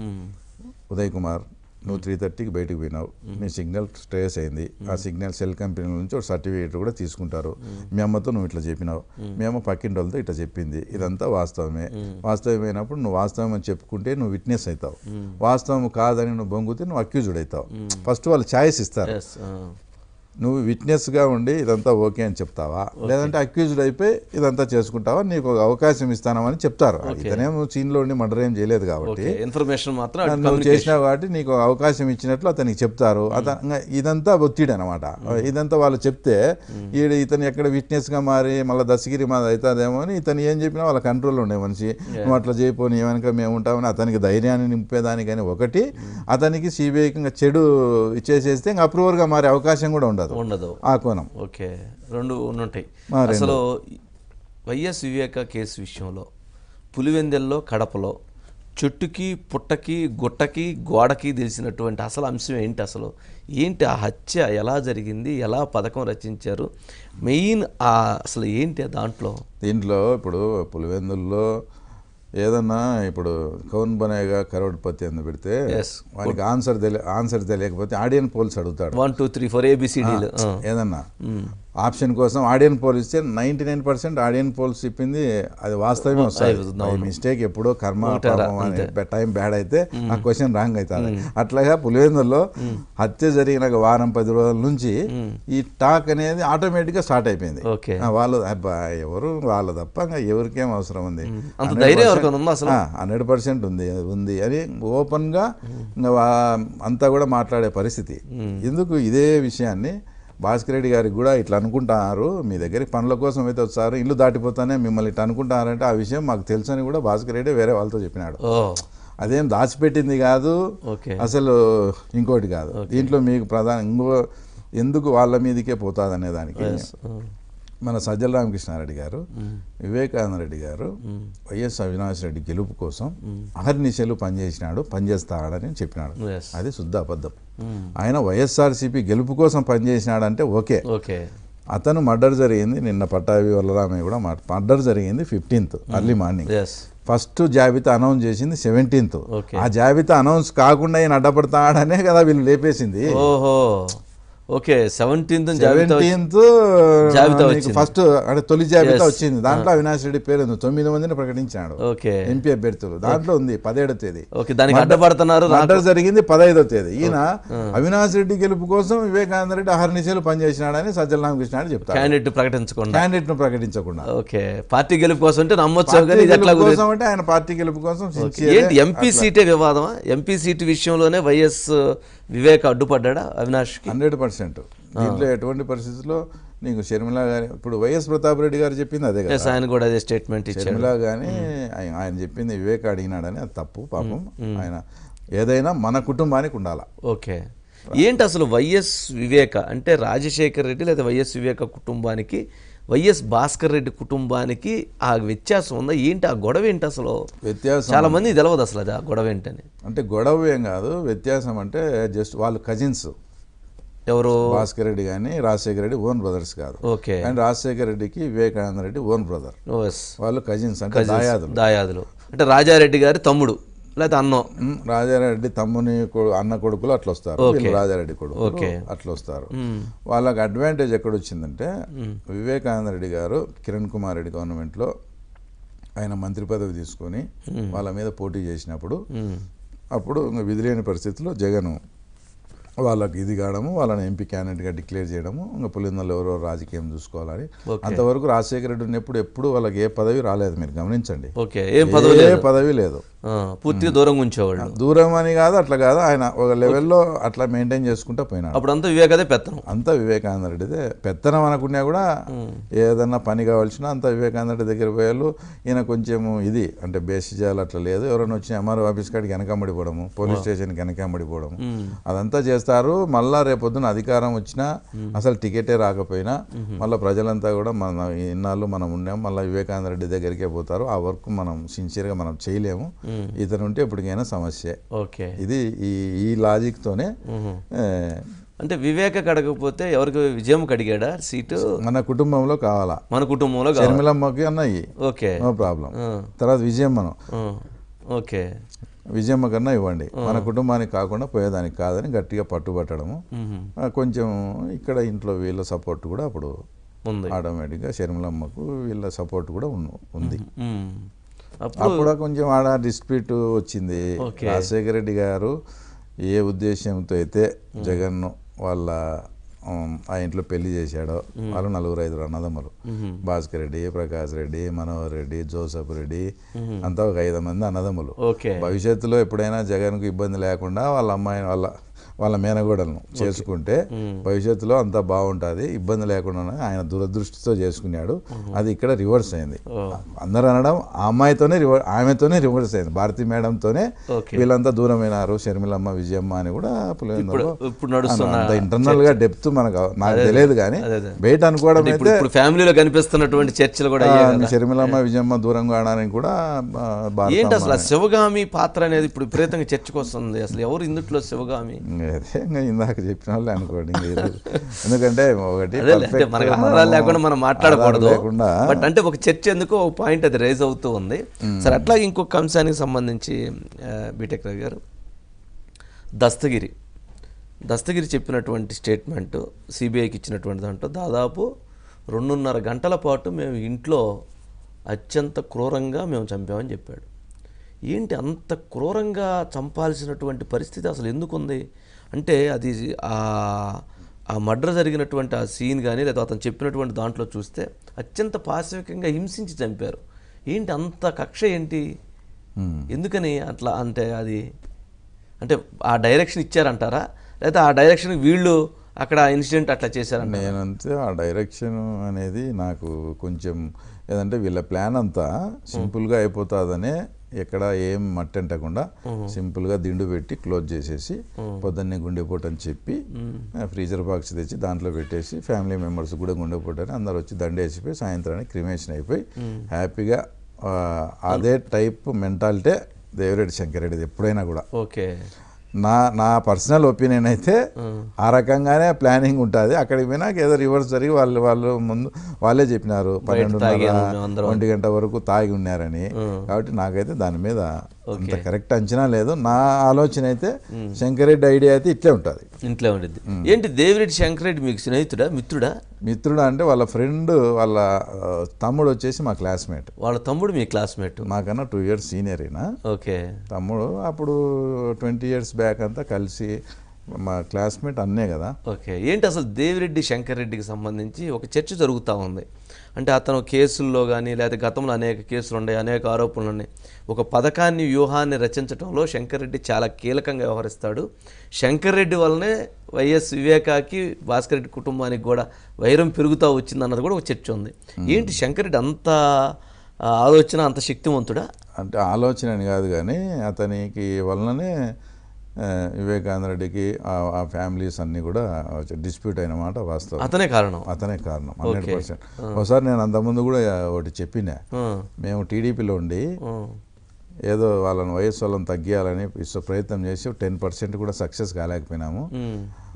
ఉదయ్ కుమార్ నువ్వు త్రీ థర్టీకి బయటకు పోయినావు. నీ సిగ్నల్ ట్రేస్ అయింది. ఆ సిగ్నల్ సెల్ కంపెనీ నుంచి ఒక సర్టిఫికేట్ కూడా తీసుకుంటారు. మీ అమ్మతో నువ్వు ఇట్లా చెప్పినావు. మీ అమ్మ పక్కింటి వాళ్ళతో ఇట్లా చెప్పింది. ఇదంతా వాస్తవమే. వాస్తవమైనప్పుడు నువ్వు వాస్తవం అని చెప్పుకుంటే నువ్వు విట్నెస్ అవుతావు. వాస్తవం కాదని నువ్వు బొంగితే నువ్వు అక్యూజ్డ్ అవుతావు. ఫస్ట్ వాళ్ళు ఛాయిస్ ఇస్తారు. నువ్వు విట్నెస్గా ఉండి ఇదంతా ఓకే అని చెప్తావా? లేదంటే అక్యూజ్డ్ అయిపోయి ఇదంతా చేసుకుంటావా? నీకు ఒక అవకాశం ఇస్తానమని చెప్తారు. ఇతనేం సీన్లో ఉండి మర్డర్ ఏం చేయలేదు కాబట్టి. ఇన్ఫర్మేషన్ మాత్రం నువ్వు చేసినావు కాబట్టి నీకు అవకాశం ఇచ్చినట్లు అతనికి చెప్తారు. అతను ఇదంతా ఒత్తిడి అనమాట ఇదంతా వాళ్ళు చెప్తే ఈడ ఇతను ఎక్కడ witness గా మారి మళ్ళీ దశగిరి మాది అవుతుందేమో అని ఇతను ఏం చెప్పినా వాళ్ళ కంట్రోల్లో ఉండే మనిషి. నువ్వు అట్లా చేయపోని ఏమనక మేము ఉంటామని అతనికి ధైర్యాన్ని నింపేదానికని ఒకటి. అతనికి సిబిఐకి చెడు ఇచ్చేసేస్తే ఇంకా అప్రూవర్గా మారే అవకాశం కూడా ఉండదు. ఉండదు. ఆ కోణం. ఓకే. రెండు ఉంటాయి. అసలు వైఎస్ వివేక కేసు విషయంలో పులివెందెల్లో కడపలో చెట్టుకి పుట్టకి గుట్టకి గోడకి తెలిసినటువంటి అసలు అంశం ఏంటి అసలు? ఏంటి ఆ హత్య? ఎలా జరిగింది? ఎలా పథకం రచించారు? మెయిన్ ఆ అసలు ఏంటి దాంట్లో? దీంట్లో ఇప్పుడు పులివెందుల్లో ఏదన్నా ఇప్పుడు కౌన్ బనేగా కరోడ్పతి అని పెడితే. వానికి ఆన్సర్ తెలియ ఆన్సర్ తెలియకపోతే ఆడియన్ పోల్స్ అడుగుతాడు. వన్ టూ త్రీ ఫోర్ ఏబిసిడీలు ఏదన్నా. ఆప్షన్ కోసం ఆడియన్ పోల్ ఇస్తే ninety nine percent audience polls చెప్పింది అది వాస్తవమే వస్తుంది మిస్టేక్ ఎప్పుడో కర్మ టైం బ్యాడ్ అయితే ఆ క్వశ్చన్ రాంగ్ అవుతుంది అట్లాగా పులివెందుల్లో హత్య జరిగిన వారం పది రోజుల నుంచి ఈ టాక్ అనేది ఆటోమేటిక్గా స్టార్ట్ అయిపోయింది. వాళ్ళు ఎవరు వాళ్ళు తప్ప ఎవరికేం అవసరం ఉంది? హండ్రెడ్ పర్సెంట్ ఉంది ఉంది అని ఓపెన్గా ఇంకా వా- అంతా కూడా మాట్లాడే పరిస్థితి. ఎందుకు ఇదే విషయాన్ని భాస్కర్ రెడ్డి గారికి కూడా ఇట్లా అనుకుంటున్నారు మీ దగ్గరికి పనుల కోసం అయితే వచ్చారు ఇల్లు దాటిపోతానే మిమ్మల్ని ఇట్లా అనుకుంటున్నారంటే ఆ విషయం మాకు తెలుసని కూడా భాస్కర్ రెడ్డి వేరే వాళ్ళతో చెప్పినాడు. అదేం దాచిపెట్టింది కాదు అసలు ఇంకోటి కాదు. దీంట్లో మీకు ప్రధాన ఇంకో ఎందుకు వాళ్ళ మీదకే పోతుంది అనే దానికి మన సజ్జల రామకృష్ణారెడ్డి గారు వివేకానంద రెడ్డి గారు వైఎస్ అవినాష్ రెడ్డి గెలుపు కోసం అహర్నిశలు పనిచేసినాడు పనిచేస్తాడని చెప్పినాడు. అది శుద్ధ అబద్ధం. ఆయన వైఎస్ఆర్సీపీ గెలుపు కోసం పనిచేసినాడంటే ఓకే. ఓకే. అతను మర్డర్ జరిగింది నిన్న పట్టాభి వల్లరామయ్య కూడా మర్డర్ జరిగింది fifteenth early morning yes first జాబితా అనౌన్స్ చేసింది సెవెంటీన్త్. ఆ జాబితా అనౌన్స్ కాకుండా ఈయన అడ్డపడతాడనే కదా వీళ్ళు లేపేసింది. ఓహో. ఓకే సెవెంటీన్త్ సెవెంటీన్త్ జాబితా. ఫస్ట్ అంటే తొలి జాబితా వచ్చింది. దాంట్లో అవినాష్ రెడ్డి పేరు ఉంది. తొమ్మిది మందిని ప్రకటించాడు. ఓకే. ఎంపీ అభ్యర్థులు. దాంట్లో ఉంది పదిహేడో తేదీ. ఓకే దానికి అడ్డపడుతున్నారు మర్డర్ జరిగింది పదహైదో తేదీ. ఈయన అవినాష్ రెడ్డి గెలుపు కోసం వివేకానంద రెడ్డి అహర్నిశలు పనిచేసినాడని సజ్జల రామకృష్ణ అని చెప్తారు. క్యాండిడేట్ ప్రకటించకుండా. క్యాండిడేట్ను ప్రకటించకుండా. ఓకే. పార్టీ గెలుపు కోసం అంటే నమ్మొచ్చు కానీ కోసం అంటే ఆయన పార్టీ గెలుపు కోసం ఏంటి? ఎంపీ సీటే వివాదమా? ఎంపీ సీటు విషయంలోనే వైఎస్ వివేక్ అడ్డుపడ్డా అవినాష్కి? Hundred percent. దీంట్లో ఎటువంటి పరిస్థితుల్లో నీకు షర్మిల గారి ఇప్పుడు వైఎస్ ప్రతాప్ రెడ్డి గారు చెప్పింది అదే కదా. ఆయన కూడా అదే స్టేట్మెంట్ షర్మిల కానీ ఆయన ఆయన చెప్పింది వివేక్ అడిగినాడని అది తప్పు పాపం. ఆయన ఏదైనా మన కుటుంబానికి ఉండాలా. ఓకే. ఏంటి అసలు వైఎస్ వివేక? అంటే రాజశేఖర్ రెడ్డి లేదా వైఎస్ వివేక కుటుంబానికి వైఎస్ భాస్కర్ రెడ్డి కుటుంబానికి ఆ వ్యత్యాసం ఉందా? ఏంటి ఆ గొడవ ఏంటి అసలు? వ్యత్యాసం చాలా మంది తెలియదు అసలు అది ఆ గొడవ ఏంటని. అంటే గొడవ ఏం కాదు వ్యత్యాసం అంటే జస్ట్ వాళ్ళు కజిన్స్ ఎవరు? భాస్కర్ రెడ్డి కానీ రాజశేఖర రెడ్డి ఓన్ బ్రదర్స్ కాదు. ఓకే. కానీ రాజశేఖర రెడ్డికి వివేకానంద రెడ్డి ఓన్ బ్రదర్. వాళ్ళు కజిన్స్ అంటే దాయాదులు. దాయాదులు. అంటే రాజారెడ్డి గారి తమ్ముడు. లేకపోతే అన్నో. రాజారెడ్డి తమ్ముని అన్న కొడుకులు అట్లా వస్తారు రాజారెడ్డి కొడుకులు అట్లా వస్తారు వాళ్ళకి అడ్వాంటేజ్ ఎక్కడ వచ్చిందంటే వివేకానంద రెడ్డి గారు కిరణ్ కుమార్ రెడ్డి గవర్నమెంట్లో ఆయన మంత్రి పదవి తీసుకొని వాళ్ళ మీద పోటీ చేసినప్పుడు అప్పుడు ఇంకా విధిలేని పరిస్థితిలో జగన్ వాళ్ళకి ఇది కావడము వాళ్ళని ఎంపీ క్యాండిడేట్గా డిక్లేర్ చేయడము ఇంకా పులిందలు ఎవరో రాజకీయం చూసుకోవాలని. అంతవరకు రాజశేఖర రెడ్డి ఉన్నప్పుడు ఎప్పుడు వాళ్ళకి ఏ పదవి రాలేదు. మీరు గమనించండి. ఏం పదవి లేదు. పూర్తిగా దూరంగా ఉంచేవాళ్ళు. దూరం అని కాదు అట్లా కాదు. ఆయన ఒక లెవెల్లో అట్లా మెయింటైన్ చేసుకుంటూ పోయినాడు. అప్పుడంతా వివేక్ అదే పెత్తనం. అంతా వివేకానంద రెడ్డిదే పెత్తనం అనుకున్నా కూడా ఏదన్నా పని కావాల్సిన అంతా వివేకానంద రెడ్డి దగ్గర పోయాలు ఈయన కొంచెం ఇది అంటే బేసిజాలు అట్లా లేదు. ఎవరైనా వచ్చి ఎంఆర్ఓ ఆఫీస్ కాడికి వెనకమ్మడిపోవడము పోలీస్ స్టేషన్కి వెనకమ్మడిపోవడము అదంతా చేస్తారు. మళ్ళా రేపొద్దున అధికారం వచ్చినా అసలు టికెటే రాకపోయినా మళ్ళీ ప్రజలంతా కూడా మన ఇన్నాళ్ళు మనం ఉన్నాం. మళ్ళీ వివేకానంద రెడ్డి దగ్గరికే పోతారు. ఆ వర్క్ మనం సిన్సియర్గా మనం చేయలేము. ఇతను ఉంటే ఎప్పటికైనా సమస్య. ఓకే. ఇది ఈ ఈ లాజిక్తోనే అంటే వివేక కడగకపోతే ఎవరికి విజయం కడిగాడా? సీటు? మన కుటుంబంలో కావాలా? మన కుటుంబంలో కావాలి. షర్మిలమ్మకి అన్నయ్యి. ఓకే. No problem. తర్వాత విజయమ్మను ఆ, ఓకే. విజయమ్మ కన్నా ఇవ్వండి. మన కుటుంబానికి కాకుండా పోయేదానికి కాదని గట్టిగా పట్టుబట్టడము. కొంచెం ఇక్కడ ఇంట్లో వీళ్ళ సపోర్ట్ కూడా అప్పుడు ఆటోమేటిక్గా షర్మిలమ్మకు వీళ్ళ సపోర్ట్ కూడా ఉంది. అప్పుడు కొంచెం ఆడ డిస్ప్యూట్ వచ్చింది. రాజశేఖర రెడ్డి గారు ఏ ఉద్దేశంతో అయితే జగన్ను వాళ్ళ ఆ ఇంట్లో పెళ్ళి చేశాడో వాళ్ళు నలుగురు ఐదుగురు అన్నదమ్ములు. భాస్కర్ రెడ్డి ప్రకాష్ రెడ్డి మనోహర్ రెడ్డి జోసఫ్ రెడ్డి అంతా ఒక ఐదు మంది అన్నదమ్ములు. భవిష్యత్తులో ఎప్పుడైనా జగన్కు ఇబ్బంది లేకుండా వాళ్ళ అమ్మాయి వాళ్ళ వాళ్ళ మేనగోడలను చేసుకుంటే భవిష్యత్తులో అంతా బాగుంటుంది ఇబ్బంది లేకుండా ఆయన దురదృష్టితో చేసుకున్నాడు. అది ఇక్కడ రివర్స్ అయింది. అందరూ అనడం ఆ అమ్మాయితోనే రివర్ ఆమెతోనే రివర్స్ అయింది. భారతి మేడంతోనే. వీళ్ళంతా దూరమైనారు షర్మిలమ్మ విజయమ్మ అని కూడా అంత ఇంటర్నల్గా డెప్త్ మనకు నాకు తెలియదు కానీ. బయట అనుకోవడం అయితే ఫ్యామిలీలో కనిపిస్తున్నటువంటి చర్చలు కూడా. షర్మిలమ్మ విజయమ్మ దూరం కావడానికి కూడా ఏంటి అసలు శివగామి పాత్ర అనేది ఇప్పుడు విపరీతంగా చర్చకు వస్తుంది. అసలు ఎవరు ఇందుట్లో శివగామి? అదే ఇంకా ఇందాక చెప్పిన వాళ్ళు అనుకోండి. ఎందుకంటే ఒకటి మనకు ఆధారాలు లేకుండా మనం మాట్లాడకూడదు. బట్ అంటే ఒక చర్చ ఎందుకు ఒక పాయింట్ అది రైజ్ అవుతూ ఉంది. సరే అట్లాగే ఇంకొక అంశానికి సంబంధించి బీటెక్ రవి గారు దస్తగిరి. దస్తగిరి చెప్పినటువంటి స్టేట్మెంట్ సిబిఐకి ఇచ్చినటువంటి దాంట్లో దాదాపు రెండున్నర గంటల పాటు మేము ఇంట్లో అత్యంత క్రూరంగా మేము చంపామని చెప్పాడు. ఏంటి అంత క్రూరంగా చంపాల్సినటువంటి పరిస్థితి అసలు ఎందుకుంది? అంటే అది ఆ ఆ మర్డర్ జరిగినటువంటి ఆ సీన్ కానీ లేదా అతను చెప్పినటువంటి దాంట్లో చూస్తే అత్యంత పాశవికంగా హింసించి చంపారు. ఏంటి అంత కక్ష ఏంటి. ఎందుకని అట్లా అంటే అది? అంటే ఆ డైరెక్షన్ ఇచ్చారంటారా? లేదా ఆ డైరెక్షన్ వీళ్ళు అక్కడ ఇన్సిడెంట్ అట్లా చేశారంట నేనంతే ఆ డైరెక్షన్ అనేది నాకు కొంచెం ఏదంటే వీళ్ళ ప్లాన్ అంతా సింపుల్గా అయిపోతుందనే ఎక్కడ ఏం మట్టి అంటకుండా సింపుల్గా దిండు పెట్టి క్లోజ్ చేసేసి పొద్దున్నే గుండెపోటు అని చెప్పి ఫ్రీజర్ బాక్స్ తెచ్చి దాంట్లో పెట్టేసి ఫ్యామిలీ మెంబర్స్ కూడా గుండెపోటు అని అందరు వచ్చి దండేసిపోయి సాయంత్రానికి క్రిమేషన్ అయిపోయి హ్యాపీగా అదే టైప్ మెంటాలిటీ దేవిరెడ్డి శంకరెడ్డిది ఎప్పుడైనా కూడా. ఓకే. నా నా పర్సనల్ ఒపీనియన్ అయితే ఆ రకంగానే ప్లానింగ్ ఉంటుంది. అక్కడికి పోయినాక ఏదో రివర్స్ జరిగి వాళ్ళు వాళ్ళు ముందు వాళ్ళే చెప్పినారు. అందరం. ఒంటి గంట వరకు తాగి ఉన్నారని. కాబట్టి నాకైతే దాని మీద అంత కరెక్ట్ అంచనా లేదు. నా ఆలోచన అయితే శంకరెడ్డి ఐడియా అయితే ఇట్లే ఉంటుంది. ఇంట్లో ఉండిద్ది. ఏంటి దేవిరెడ్డి శంకరెడ్డి మీకు స్నేహితుడా మిత్రుడా? మిత్రుడు అంటే వాళ్ళ ఫ్రెండ్ వాళ్ళ తమ్ముడు వచ్చేసి మా క్లాస్మేట్. వాళ్ళ తమ్ముడు మీ క్లాస్మేట్? నాకన్నా టూ ఇయర్స్ సీనియర్ అయినా ఓకే. తమ్ముడు అప్పుడు ట్వంటీ ఇయర్స్ బ్యాక్ అంతా కలిసి మా క్లాస్మేట్ అన్నే కదా. ఓకే. ఏంటి అసలు దేవిరెడ్డి శంకర్ రెడ్డికి సంబంధించి ఒక చర్చ జరుగుతూ ఉంది. అంటే అతను కేసుల్లో కానీ లేదా గతంలో అనేక కేసులు ఉన్నాయి అనేక ఆరోపణలు ఉన్నాయి. ఒక పథకాన్ని వ్యూహాన్ని రచించడంలో శంకర్ రెడ్డి చాలా కీలకంగా వ్యవహరిస్తాడు. శంకర్ రెడ్డి వల్లనే వైఎస్ వివేకాకి భాస్కర్ రెడ్డి కుటుంబానికి కూడా వైరం పెరుగుతూ వచ్చింది అన్నది కూడా ఒక చర్చ ఉంది. ఏంటి శంకర్ రెడ్డి అంత ఆలోచన అంత శక్తివంతుడా? అంటే ఆలోచన అని కాదు కానీ అతనికి వలననే ఆ, వివేకానంద రెడ్డికి ఆ- ఫ్యామిలీస్ అన్నీ కూడా డిస్ప్యూట్ అయిన మాట వాస్తవం. అతనే కారణం. అతనే కారణం హండ్రెడ్ పర్సెంట్. ఒకసారి నేను అంతకుముందు కూడా ఒకటి చెప్పిన మేము టీడీపీలో ఉండి ఏదో వాళ్ళని వయస్సు వాళ్ళని తగ్గియాలని ప్రయత్నం చేసి టెన్ పర్సెంట్ కూడా సక్సెస్ కాలేకపోయినాము.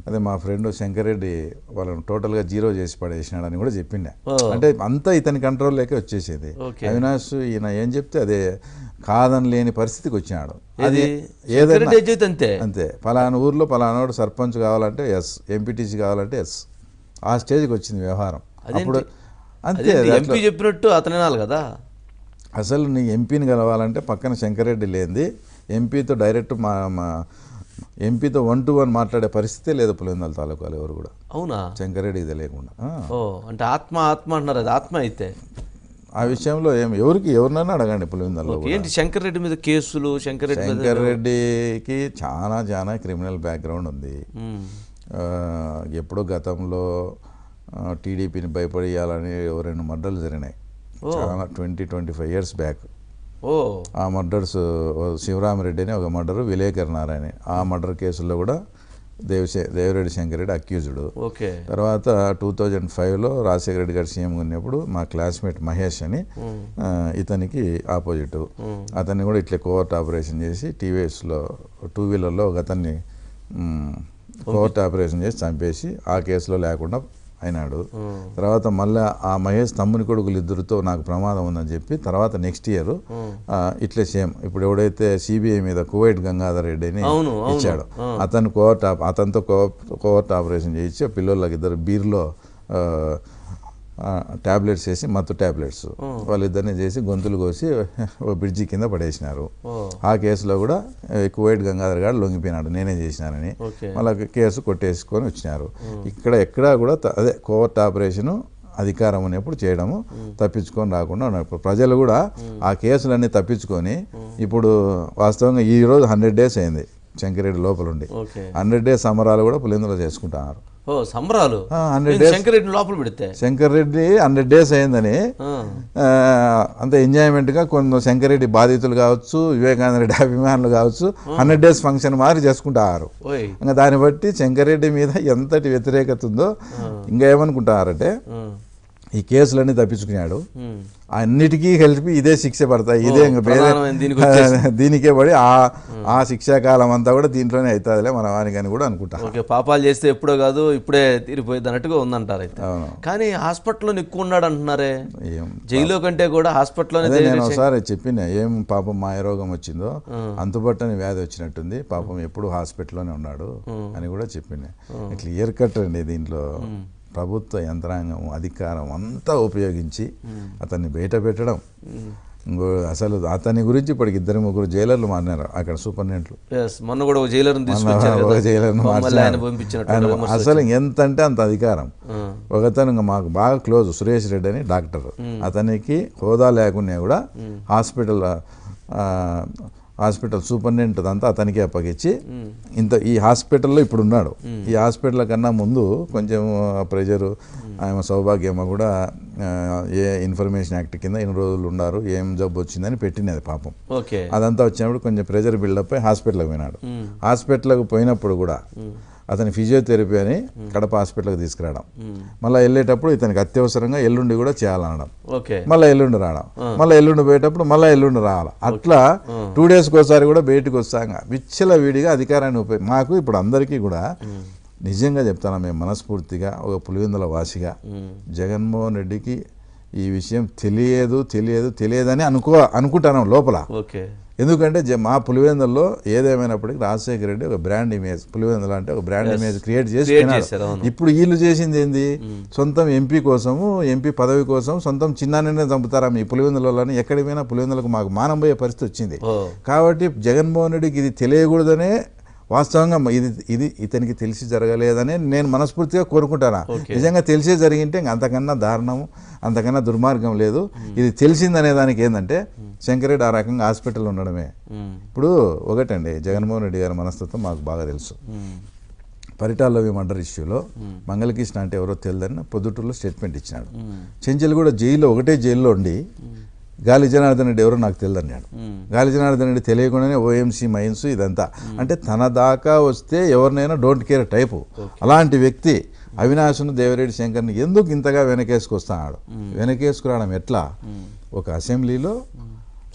అదే మా ఫ్రెండ్ శంకరెడ్డి వాళ్ళని టోటల్గా జీరో చేసి పడేసినాడని కూడా చెప్పిండే. అంటే అంతా ఇతని కంట్రోల్లోకి వచ్చేసేది. ఓకే. అవినాష్ ఈయన ఏం చెప్తే అదే కాదని లేని పరిస్థితికి వచ్చినాడు. అది ఏదైనా. అంతే. అంతే. పలానా ఊర్లో పలానాడు సర్పంచ్ కావాలంటే ఎస్ ఎంపీటీసీ కావాలంటే ఎస్ ఆ స్టేజ్కి వచ్చింది వ్యవహారం. అప్పుడు అంతే ఎంపీ చెప్పినట్టు అతనేనాలి కదా. అసలు నీ ఎంపీని కలవాలంటే పక్కన శంకరెడ్డి లేనిది ఎంపీతో డైరెక్ట్ మా మా ఎంపీతో వన్ టు వన్ మాట్లాడే పరిస్థితే లేదు పులివెందుల తాలూకాలు ఎవరు కూడా. అవునా? శంకరెడ్డి ఇది లేకుండా. అంటే ఆత్మ ఆత్మ అంటున్నారు అది ఆత్మ అయితే. ఆ విషయంలో ఏం ఎవరికి? ఎవరినైనా అడగండి పులివెందులలో. ఏంటి? శంకర్ రెడ్డి మీద కేసులు శంకర్ రెడ్డి శంకర్ రెడ్డికి చాలా చాలా క్రిమినల్ బ్యాక్గ్రౌండ్ ఉంది. ఎప్పుడో గతంలో టీడీపీని భయపడేయాలని రెండు మర్డర్లు జరిగినాయి. చాలా twenty twenty five years back. ఓ. ఆ మర్డర్స్ శివరామరెడ్డి అని ఒక మర్డరు విలేకర్ నారాయణ ఆ మర్డర్ కేసుల్లో కూడా దేవశే దేవరెడ్డి శంకరెడ్డి అక్యూజ్డ్. ఓకే. తర్వాత టూ థౌజండ్ ఫైవ్లో రాజశేఖర రెడ్డి గారు సీఎం ఉన్నప్పుడు మా క్లాస్మేట్ మహేష్ అని ఇతనికి ఆపోజిట్ అతన్ని కూడా ఇట్లా కోవర్ట్ ఆపరేషన్ చేసి టీవీఎస్లో టూ వీలర్లో ఒక అతన్ని కోవర్ట్ ఆపరేషన్ చేసి చంపేసి ఆ కేసులో లేకుండా అయినాడు. తర్వాత మళ్ళీ ఆ మహేష్ తమ్ముని కొడుకులు ఇద్దరితో నాకు ప్రమాదం ఉందని చెప్పి తర్వాత నెక్స్ట్ ఇయర్ ఇట్లే సేమ్. ఇప్పుడు ఎవడైతే సిబిఐ మీద కువైట్ గంగాధర్ రెడ్డిని. ఇచ్చాడు. అతను కోవర్ట్ అతనితో కోవర్ట్ ఆపరేషన్ చేయించి ఆ పిల్లోళ్ళకి ఇద్దరు బీర్లో టాబ్లెట్స్ వేసి మత్తు టాబ్లెట్స్ వాళ్ళిద్దరిని చేసి గొంతులు కోసి ఓ బ్రిడ్జి కింద పడేసినారు. ఆ కేసులో కూడా కువైట్ గంగాధర్ గారు లొంగిపోయినాడు. నేనే చేసినానని మళ్ళీ కేసు కొట్టేసుకొని వచ్చినారు. ఇక్కడ ఎక్కడా కూడా అదే కోవర్ట్ ఆపరేషను అధికారం ఉన్నప్పుడు చేయడము తప్పించుకొని రాకుండా ఉన్నారు. ఇప్పుడు ప్రజలు కూడా ఆ కేసులన్నీ తప్పించుకొని ఇప్పుడు వాస్తవంగా ఈ రోజు హండ్రెడ్ డేస్ అయింది. శంకరెడ్డి లోపల ఉండి హండ్రెడ్ డేస్ సంబరాలు కూడా పులిందులో చేసుకుంటున్నారు సంబరాలు? ఆ, 100 ఏంటి days. శంకర్ రెడ్డిని లోపల పెడితే? శంకర్ రెడ్డి హండ్రెడ్ డేస్ అయిందని. అంత ఎంజాయ్మెంట్గా కొంత శంకరెడ్డి బాధితులు కావచ్చు వివేకానంద రెడ్డి అభిమానులు కావచ్చు హండ్రెడ్ డేస్ ఫంక్షన్ మారి చేసుకుంటారు. ఇంకా దాన్ని బట్టి శంకరెడ్డి మీద ఎంతటి వ్యతిరేకత ఉందో ఇంకా ఏమనుకుంటారంటే ఈ కేసులన్నీ తప్పించుకున్నాడు. అన్నిటికీ కలిపి ఇదే శిక్ష పడతాయి. ఇదే ఇంకా వేరే దీనికి పడి ఆ ఆ శిక్షాకాలం అంతా కూడా దీంట్లోనే అవుతుందిలే మన వానికి అని కూడా అనుకుంటా. ఓకే పాపాలు చేస్తే ఎప్పుడో కాదు ఇప్పుడే తీరిపోయింది అన్నట్టుగా ఉందంటారు అయితే. కానీ హాస్పిటల్లో ఎక్కువ ఉన్నాడు అంటున్నారే జైల్లో కంటే కూడా హాస్పిటల్లోనే నేను ఒకసారి చెప్పిన ఏం పాపం మాయ రోగం వచ్చిందో అంతుపట్టని వ్యాధి వచ్చినట్టుంది పాపం ఎప్పుడు హాస్పిటల్లోనే ఉన్నాడు అని కూడా చెప్పిన. క్లియర్ కట్ అండి దీంట్లో. ప్రభుత్వ యంత్రాంగం అధికారం అంతా ఉపయోగించి అతన్ని బయట పెట్టడం. ఇంకో అసలు అతని గురించి ఇప్పటికి ఇద్దరు ముగ్గురు జైలర్లు మారినారు అక్కడ సూపరింటెండెంట్లు. ఎస్ మొన్న కూడా జైలర్ని విమర్శలు అసలు ఎంత అంటే అంత అధికారం. ఆ, ఒకతను మాకు బాగా క్లోజ్ సురేష్ రెడ్డి అని డాక్టర్. అతనికి హోదా లేకున్నా కూడా హాస్పిటల్ హాస్పిటల్ సూపరింటెండెంట్ అంతా అతనికే అప్పగించి ఇంత ఈ హాస్పిటల్లో ఇప్పుడు ఉన్నాడు ఈ హాస్పిటల్ కన్నా ముందు కొంచెం ప్రెజరు ఆమె సౌభాగ్యమ్మ కూడా ఏ ఇన్ఫర్మేషన్ యాక్ట్ కింద ఎన్ని రోజులు ఉన్నారు ఏం జబ్బు వచ్చిందని పెట్టినది పాపం. ఓకే. అదంతా వచ్చినప్పుడు కొంచెం ప్రెజర్ బిల్డప్ అయి హాస్పిటల్కి పోయినాడు. హాస్పిటల్కి పోయినప్పుడు కూడా అతని ఫిజియోథెరపీ అని కడప హాస్పిటల్కి తీసుకురావడం. మళ్ళీ వెళ్ళేటప్పుడు ఇతనికి అత్యవసరంగా ఎల్లుండి కూడా చేయాలనడం. మళ్ళీ ఎల్లుండి రావడం. మళ్ళీ ఎల్లుండి పోయేటప్పుడు మళ్ళీ ఎల్లుండి రావాలి. అట్లా టూ డేస్కి ఒకసారి కూడా బయటకు వస్తాం విచ్చల వీడిగా అధికారాన్ని ఉపయోగ మాకు ఇప్పుడు అందరికీ కూడా నిజంగా చెప్తాను మేము మనస్ఫూర్తిగా ఒక పులివెందుల వాసిగా జగన్మోహన్ రెడ్డికి ఈ విషయం తెలియదు తెలియదు తెలియదని అనుకో అనుకుంటాను లోపల. ఓకే. ఎందుకంటే జ- మా పులివెందుల్లో ఏదేమైనప్పటికీ రాజశేఖర రెడ్డి ఒక బ్రాండ్ ఇమేజ్ పులివెందులు అంటే ఒక బ్రాండ్ ఇమేజ్ క్రియేట్ చేసి. ఇప్పుడు వీళ్ళు చేసింది ఏంది? సొంతం ఎంపీ కోసము ఎంపీ పదవి కోసం సొంతం చిన్నానే చంపుతారా మీ పులివెందులని ఎక్కడికి పోయినా పులివెందులకు మాకు మానం పోయే పరిస్థితి వచ్చింది. కాబట్టి జగన్మోహన్ రెడ్డికి ఇది తెలియకూడదనే వాస్తవంగా ఇది ఇది ఇతనికి తెలిసి జరగలేదని నేను మనస్ఫూర్తిగా కోరుకుంటాను. నిజంగా తెలిసే జరిగింటే అంతకన్నా దారుణం అంతకన్నా దుర్మార్గం లేదు. ఇది తెలిసిందనే దానికి ఏంటంటే శంకరెడ్డి ఆ రకంగా హాస్పిటల్ ఉండడమే. ఇప్పుడు ఒకటండి జగన్మోహన్ రెడ్డి గారి మనస్తత్వం మాకు బాగా తెలుసు. పరిటాలవి మర్డర్ ఇష్యూలో మంగళకృష్ణ అంటే ఎవరో తెలియదని పొద్దుటూరులో స్టేట్మెంట్ ఇచ్చినాడు. చెంచల్ కూడా జైల్లో ఒకటే జైల్లో ఉండి గాలి జనార్దన్ రెడ్డి ఎవరో నాకు తెలియదు అన్నాడు. ఉమ్, గాలి జనార్దన్ రెడ్డి తెలియకుండానే ఓఎంసీ మైన్స్ ఇదంతా. అంటే తన దాకా వస్తే ఎవరినైనా డోంట్ కేర్ టైపు. అలాంటి వ్యక్తి అవినాష్ను దేవరెడ్డి శంకర్ని ఎందుకు ఇంతగా వెనకేసుకొస్తాడు? వెనకేసుకురావడం ఎట్లా? ఒక అసెంబ్లీలో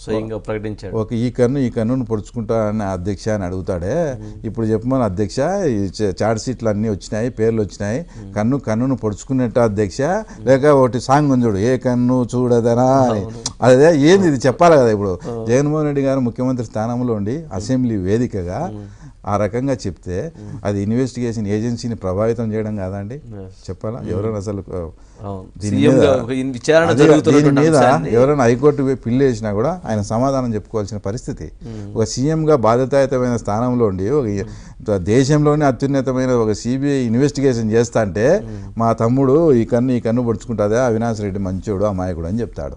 స్వయంగా ప్రకటించాడు. ఒక ఈ కన్ను ఈ కన్నును పొడుచుకుంటా అని అధ్యక్ష అని అడుగుతాడే. ఇప్పుడు చెప్పమని అధ్యక్ష ఈ చ- చార్జ్ షీట్లు అన్నీ వచ్చినాయి పేర్లు వచ్చినాయి. కన్ను కన్నును పొడుచుకున్నట్టు అధ్యక్ష లేక ఒకటి సాంగ్ చూడు ఏ కన్ను చూడదనా అదే ఏంది ఇది? చెప్పాలి కదా ఇప్పుడు. జగన్మోహన్ రెడ్డి గారు ముఖ్యమంత్రి స్థానంలో ఉండి అసెంబ్లీ వేదికగా ఆ రకంగా చెప్తే అది ఇన్వెస్టిగేషన్ ఏజెన్సీని ప్రభావితం చేయడం కాదండి. చెప్పాలా? ఎవరైనా అసలు గా మీద- విచారణ ఎవరైనా హైకోర్టు పోయి పిల్లు వేసినా కూడా ఆయన సమాధానం చెప్పుకోవాల్సిన పరిస్థితి. ఒక సీఎంగా బాధ్యతాయుతమైన స్థానంలో ఉండి ఒక దేశంలోనే అత్యున్నతమైన ఒక సిబిఐ ఇన్వెస్టిగేషన్ చేస్తా అంటే మా తమ్ముడు ఈ కన్ను ఈ కన్ను పొడుచుకుంటుందా అవినాష్ రెడ్డి మంచోడు అమాయకుడు అని చెప్తాడు.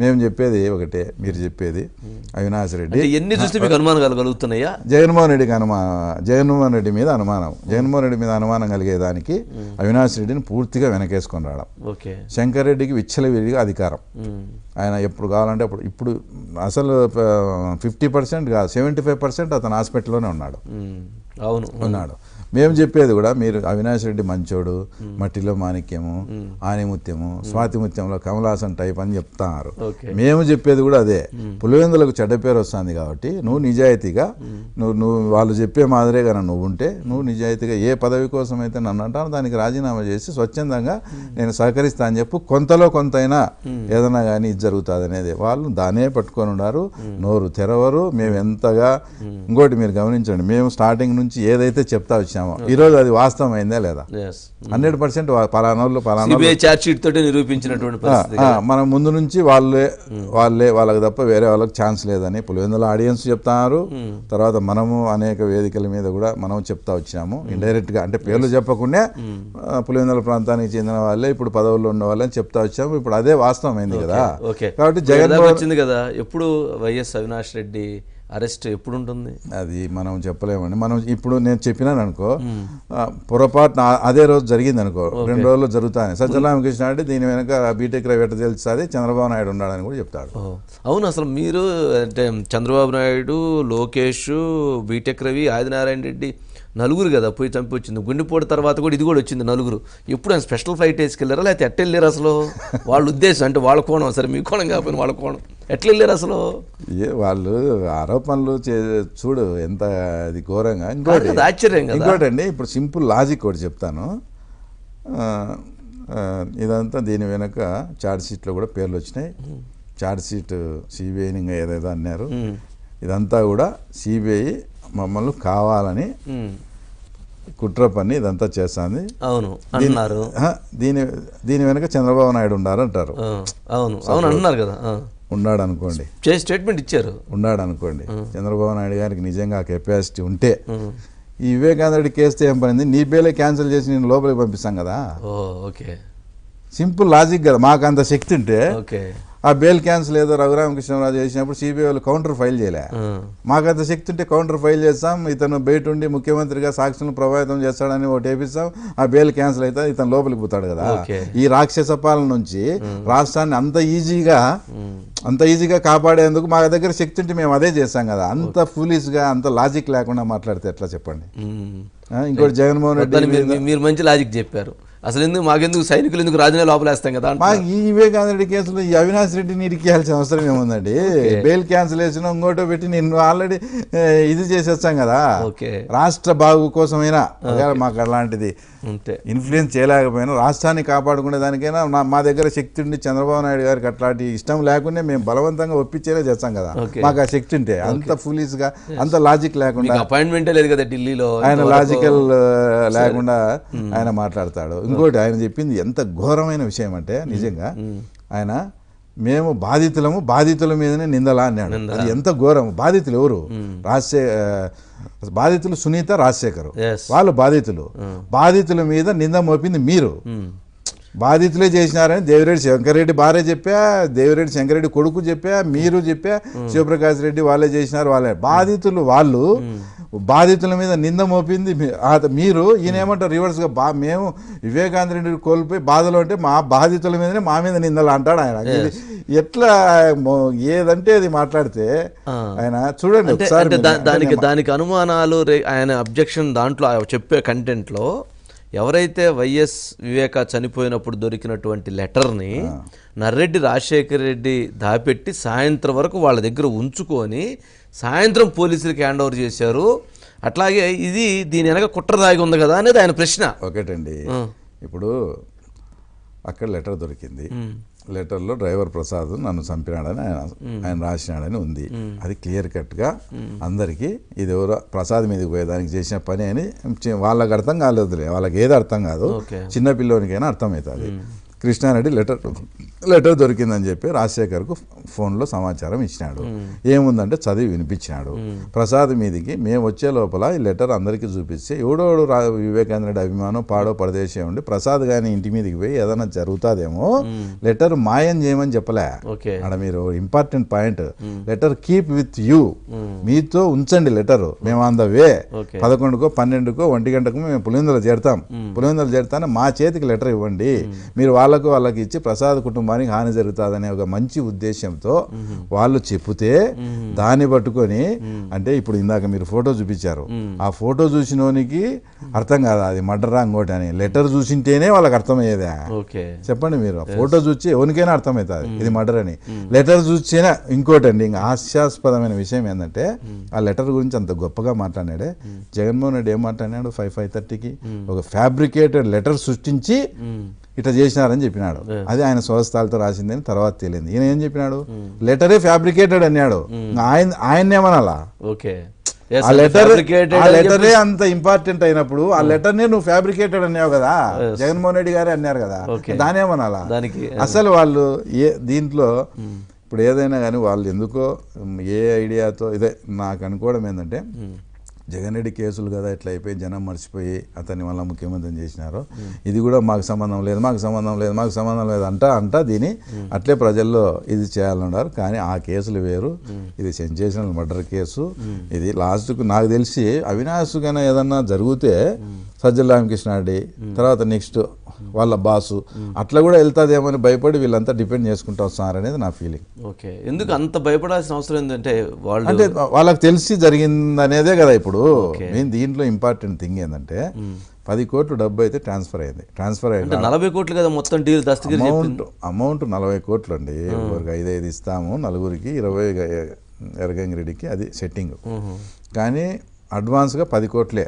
మేము చెప్పేది ఒకటే మీరు చెప్పేది అవినాష్ రెడ్డి. ఎన్ని చూస్తే మీకు అనుమానాలు కలుగుతున్నాయా? జగన్మోహన్ రెడ్డికి అనుమా జగన్మోహన్ రెడ్డి మీద అనుమానం. జగన్మోహన్ రెడ్డి మీద అనుమానం కలిగేదానికి అవినాష్ రెడ్డిని పూర్తిగా వెనకేసుకొని రావడం. ఓకే. శంకర్ రెడ్డికి విచ్చలవిడిగా అధికారం. ఆయన ఎప్పుడు కావాలంటే అప్పుడు ఇప్పుడు అసలు ఫిఫ్టీ పర్సెంట్ కాదు సెవెంటీ ఫైవ్ పర్సెంట్ అతను హాస్పిటల్లోనే ఉన్నాడు. అవును. ఉన్నాడు. మేము చెప్పేది కూడా మీరు అవినాష్ రెడ్డి మంచోడు మట్టిలో మాణిక్యము ఆనిముత్యము స్వాతిముత్యంలో కమలాసన్ టైప్ అని చెప్తారు. మేము చెప్పేది కూడా అదే. పులివెందులకు చెడ్డ పేరు వస్తుంది కాబట్టి నువ్వు నిజాయితీగా నువ్వు నువ్వు వాళ్ళు చెప్పే మాదిరిగా నువ్వు ఉంటే నువ్వు నిజాయితీగా ఏ పదవి కోసం అయితే నన్ను అంటానో దానికి రాజీనామా చేసి స్వచ్ఛందంగా నేను సహకరిస్తా అని చెప్పు. కొంతలో కొంతైనా ఏదైనా కానీ ఇది జరుగుతుంది అనేది వాళ్ళు దానే పట్టుకొని ఉన్నారు. నోరు తెరవరు. మేము ఎంతగా ఇంకోటి మీరు గమనించండి. మేము స్టార్టింగ్ నుంచి ఏదైతే చెప్తా వచ్చామో ఈరోజు అది వాస్తవం అయిందా లేదా ఎస్ హండ్రెడ్ పర్సెంట్ పలానోళ్ళు పలానా ఛార్జ్ షీట్ తోటి నిరూపించినటువంటి మనం ముందు నుంచి వాళ్ళే వాళ్ళే వాళ్ళకి తప్ప వేరే వాళ్ళకి ఛాన్స్ లేదని పులివెందుల ఆడియన్స్ చెప్తున్నారు తర్వాత మనము అనేక వేదికల మీద కూడా మనం చెప్తా వచ్చాము ఇండైరెక్ట్గా అంటే పేర్లు చెప్పకుండా పులివెందుల ప్రాంతానికి చెందిన వాళ్ళే ఇప్పుడు పదవుల్లో ఉన్న వాళ్ళని చెప్తా వచ్చాము. ఇప్పుడు అదే వాస్తవం అయింది కదా. కాబట్టి జగన్ వచ్చింది కదా? ఎప్పుడు వైఎస్ అవినాష్ రెడ్డి అరెస్ట్ ఎప్పుడు ఉంటుంది అది మనం చెప్పలేమండి. మనం ఇప్పుడు నేను చెప్పినాను అనుకో పొరపాటున అదే రోజు జరిగింది అనుకో రెండు రోజుల్లో జరుగుతాయి సత్యరామకృష్ణ అంటే దీని వెనక బీటెక్ రవి ఎట్ట తెలుస్తుంది? చంద్రబాబు నాయుడు ఉన్నాడని కూడా చెప్తాడు. అవును అసలు మీరు అంటే చంద్రబాబు నాయుడు లోకేష్ బీటెక్ రవి ఆదినారాయణ రెడ్డి నలుగురు కదా పోయి చంపి వచ్చింది. గుండెపోటు తర్వాత కూడా ఇది కూడా వచ్చింది నలుగురు. ఎప్పుడు ఆయన స్పెషల్ ఫ్లైట్ వేసుకెళ్ళారా? లేకపోతే ఎట్ట వెళ్ళారు అసలు? వాళ్ళ ఉద్దేశం అంటే వాళ్ళ కోణం. సరే మీ కోణం కాకపోయినా వాళ్ళ కోణం. ఎట్లా వెళ్ళారు అసలు? ఏ వాళ్ళు ఆరోపణలు చే చూడు ఎంత అది ఘోరంగా. ఇంకోటి ఆశ్చర్యం కదా. ఇంకోటి అండి ఇప్పుడు సింపుల్ లాజిక్ ఒకటి చెప్తాను. ఇదంతా దీని వెనక ఛార్జ్ షీట్లో కూడా పేర్లు వచ్చినాయి. ఛార్జ్ షీట్ సిబిఐని ఇంకా ఏదేదో అన్నారు. ఇదంతా కూడా సిబిఐ మమ్మల్ని కావాలని కుట్ర పని ఇదంతా చేస్తుంది అవును అన్నారు. దీని దీని వెనక చంద్రబాబు నాయుడు ఉన్నారు అంటారు ఆ, అవును అవును అన్నారు కదా. ఉన్నాడు అనుకోండి చేసి స్టేట్మెంట్ ఇచ్చారు. ఉన్నాడు అనుకోండి చంద్రబాబు నాయుడు గారికి నిజంగా కెపాసిటీ ఉంటే ఈ వివేకానంద రెడ్డి కేసు ఏం పడింది నీ బేలే క్యాన్సిల్ చేసి నేను లోపలికి పంపిస్తాం కదా. ఓకే. సింపుల్ లాజిక్ కదా మాకు అంత శక్తి ఉంటే. ఓకే. ఆ బెయిల్ క్యాన్సిల్ ఏదో రఘురామకృష్ణరాజు చేసినప్పుడు సిబిఐ వాళ్ళు కౌంటర్ ఫైల్ చేయలే. ఆ, మాకు అంత శక్తి ఉంటే కౌంటర్ ఫైల్ చేస్తాం ఇతను బయట ఉండి ముఖ్యమంత్రిగా సాక్షులను ప్రభావితం చేస్తాడని ఒకటి వేపిస్తాం ఆ బెయిల్ క్యాన్సిల్ అయితే ఇతను లోపలికి పోతాడు కదా. ఈ రాక్షస పాలన నుంచి రాష్ట్రాన్ని అంత ఈజీగా అంత ఈజీగా కాపాడేందుకు మా దగ్గర శక్తి ఉంటే మేము అదే చేస్తాం కదా. అంత ఫులిష్గా అంత లాజిక్ లేకుండా మాట్లాడితే ఎట్లా చెప్పండి? ఇంకోటి జగన్మోహన్ రెడ్డి మీరు మంచి లాజిక్ చెప్పారు. అసలు ఎందుకు మాకెందుకు సైనికులు ఎందుకు రాజీనామా లోపలేస్తాం కదా. మాకు ఈ వివేకానంద రెడ్డి కేసులో ఈ అవినాష్ రెడ్డిని ఇరికేయాల్సిన అవసరం ఏముందండి? బెయిల్ క్యాన్సిలేషన్ ఇంకోటో పెట్టి నేను ఆల్రెడీ ఇది చేసేస్తాం కదా. ఓకే. రాష్ట్ర బాగు కోసమైనా. మాకు అలాంటిది. అంతే. ఇన్ఫ్లుయెన్స్ చేయలేకపోయినా. రాష్ట్రాన్ని కాపాడుకునే దానికైనా నా- మా దగ్గర శక్తి ఉండి చంద్రబాబు నాయుడు గారికి అట్లాంటి ఇష్టం లేకుండా మేము బలవంతంగా ఒప్పించేలా చేస్తాం కదా. మాకు ఆ శక్తి ఉంటే అంత ఫులీస్గా అంత లాజిక్ లేకుండా. అపాయింట్మెంటే లేదు కదా ఢిల్లీలో ఆయన. లాజికల్ లేకుండా ఆయన మాట్లాడతాడు. ఇంకోటి ఆయన చెప్పింది ఎంత ఘోరమైన విషయం అంటే నిజంగా ఆయన మేము బాధితులము బాధితుల మీదనే నిందలా అన్నాడు. అది ఎంత ఘోరం. బాధితులు ఎవరు? రాజశే ఆ, బాధితులు సునీత రాజశేఖర్. వాళ్ళు బాధితులు. బాధితుల మీద నింద మోపింది మీరు. బాధితులే చేసినారని దేవిరెడ్డి శంకరెడ్డి భార్య చెప్పా దేవిరెడ్డి శంకరెడ్డి కొడుకు చెప్పా మీరు చెప్పా శివప్రకాష్ రెడ్డి వాళ్ళే చేసినారు వాళ్ళే. బాధితులు వాళ్ళు బాధితుల మీద నింద మోపింది మీరు ఈయన ఏమంటారు రివర్స్గా బా మేము వివేకానంద రెడ్డి కోల్పోయి బాధలో ఉంటే మా బాధితుల మీదనే మా మీద నిందలు అంటాడు ఆయన. ఎట్లా ఏదంటే అది మాట్లాడితే ఆయన చూడండి దానికి దానికి అనుమానాలు ఆయన అబ్జెక్షన్ దాంట్లో చెప్పే కంటెంట్లో ఎవరైతే వైఎస్ వివేక చనిపోయినప్పుడు దొరికినటువంటి లెటర్ని నర్రెడ్డి రాజశేఖర రెడ్డి దాపెట్టి సాయంత్రం వరకు వాళ్ళ దగ్గర ఉంచుకొని సాయంత్రం పోలీసులకి హ్యాండ్ ఓవర్ చేశారు. అట్లాగే ఇది దీని వెనక కుట్ర దాగి ఉంది కదా అనేది ఆయన ప్రశ్న. ఒకటండి. ఇప్పుడు అక్కడ లెటర్ దొరికింది. లెటర్లో డ్రైవర్ ప్రసాద్ నన్ను చంపినాడని ఆయన ఆయన రాసినాడని ఉంది. అది క్లియర్ కట్గా అందరికీ ఇది ఎవరో ప్రసాద్ మీదకి పోయేదానికి చేసిన పని అని వాళ్ళకి అర్థం కాలేదులే. వాళ్ళకి ఏది అర్థం కాదు. చిన్న పిల్లోనికైనా అర్థమవుతుంది. కృష్ణారెడ్డి లెటర్ లెటర్ దొరికిందని చెప్పి రాజశేఖర్కు ఫోన్లో సమాచారం ఇచ్చినాడు. ఏముందంటే చదివి వినిపించినాడు. ప్రసాద్ మీదికి మేము వచ్చే లోపల ఈ లెటర్ అందరికీ చూపిస్తే ఎవడోడు రా వివేకానంద రెడ్డి అభిమానం పాడో పరదేశం ఉండి ప్రసాద్ గాని ఇంటి మీదకి పోయి ఏదైనా జరుగుతుందేమో లెటర్ మాయం చేయమని చెప్పలే. ఓకే. ఆడ మీరు important point. Letter keep with you. మీతో ఉంచండి లెటర్. మేము ఆన్ ద వే. పదకొండుకో పన్నెండుకో ఒంటి గంటకు మేము పులివెందులు చేరుతాం. పులివెందులు చేరుతానే మా చేతికి లెటర్ ఇవ్వండి. మీరు వాళ్ళకు వాళ్ళకి ఇచ్చి ప్రసాద్ కుటుంబానికి హాని జరుగుతుందనే ఒక మంచి ఉద్దేశంతో వాళ్ళు చెప్తే దాన్ని పట్టుకొని అంటే ఇప్పుడు ఇందాక మీరు ఫోటో చూపించారు. ఆ ఫోటో చూసినోనికి అర్థం కాదు అది మర్డరా ఇంకోటి అని. లెటర్ చూసింటేనే వాళ్ళకి అర్థమయ్యేదా? చెప్పండి మీరు. ఫోటో చూసి ఎవరికైనా అర్థమవుతుంది. ఇది మర్డర్ అని. లెటర్ చూసినా ఇంకోటండి ఇంకా హాస్యాస్పదమైన విషయం ఏంటంటే ఆ లెటర్ గురించి అంత గొప్పగా మాట్లాడాడే జగన్మోహన్ రెడ్డి ఏం మాట్లాడినాడు? ఫైవ్ ఫైవ్ థర్టీకి ఒక ఫ్యాబ్రికేటెడ్ లెటర్ సృష్టించి ఇట్లా చేసినారని చెప్పినాడు. అది ఆయన స్వస్థాలతో రాసిందని తర్వాత తేలింది. ఈయన ఏం చెప్పినాడు? లెటరే ఫ్యాబ్రికేటెడ్ అన్నాడు. ఆయన ఆయన్నేమనాలా ఓకే. ఆ లెటర్ ఆ లెటరే అంత ఇంపార్టెంట్ అయినప్పుడు ఆ లెటర్నే నువ్వు ఫ్యాబ్రికేటెడ్ అన్నావు కదా? జగన్మోహన్ రెడ్డి గారే అన్నారు కదా. దానేమనాలా దానికి అసలు వాళ్ళు ఏ దీంట్లో ఇప్పుడు ఏదైనా కానీ వాళ్ళు ఎందుకో ఏ ఐడియాతో ఇదే నాకు అనుకోవడం ఏంటంటే జగన్ రెడ్డి కేసులు కదా ఇట్లా అయిపోయి జనం మర్చిపోయి అతన్ని వల్ల ముఖ్యమంత్రిని చేసినారు. ఇది కూడా మాకు సంబంధం లేదు మాకు సంబంధం లేదు మాకు సంబంధం లేదు అంట అంట దీని. అట్లే ప్రజల్లో ఇది చేయాలన్నారు. కానీ ఆ కేసులు వేరు. ఇది సెన్సేషనల్ మర్డర్ కేసు. ఇది లాస్ట్కు నాకు తెలిసి అవినాష్ కన్నా ఏదన్నా జరిగితే సజ్జల రామకృష్ణారెడ్డి తర్వాత నెక్స్ట్ వాళ్ళ బాసు. అట్లా కూడా వెళ్తాదేమని భయపడి వీళ్ళంతా డిపెండ్ చేసుకుంటూ వస్తున్నారు అనేది నా ఫీలింగ్. ఓకే. ఎందుకు అంత భయపడాల్సిన అవసరం ఏంటంటే వాళ్ళు అంటే వాళ్ళకి తెలిసి జరిగిందనేదే కదా ఇప్పుడు. మెయిన్ దీంట్లో ఇంపార్టెంట్ థింగ్ ఏంటంటే పది కోట్లు డబ్బు అయితే ట్రాన్స్ఫర్ అయింది. ట్రాన్స్ఫర్ అయింది నలభై కోట్లు కదా మొత్తం డీల్ దస్తగిరి అమౌంట్ అమౌంట్ నలభై కోట్లు అండి ఒకరికి ఐదు ఐదు ఇస్తాము. నలుగురికి ఇరవై ఎరగంగిరెడ్డికి అది సెట్టింగ్. కానీ అడ్వాన్స్గా పది కోట్లే.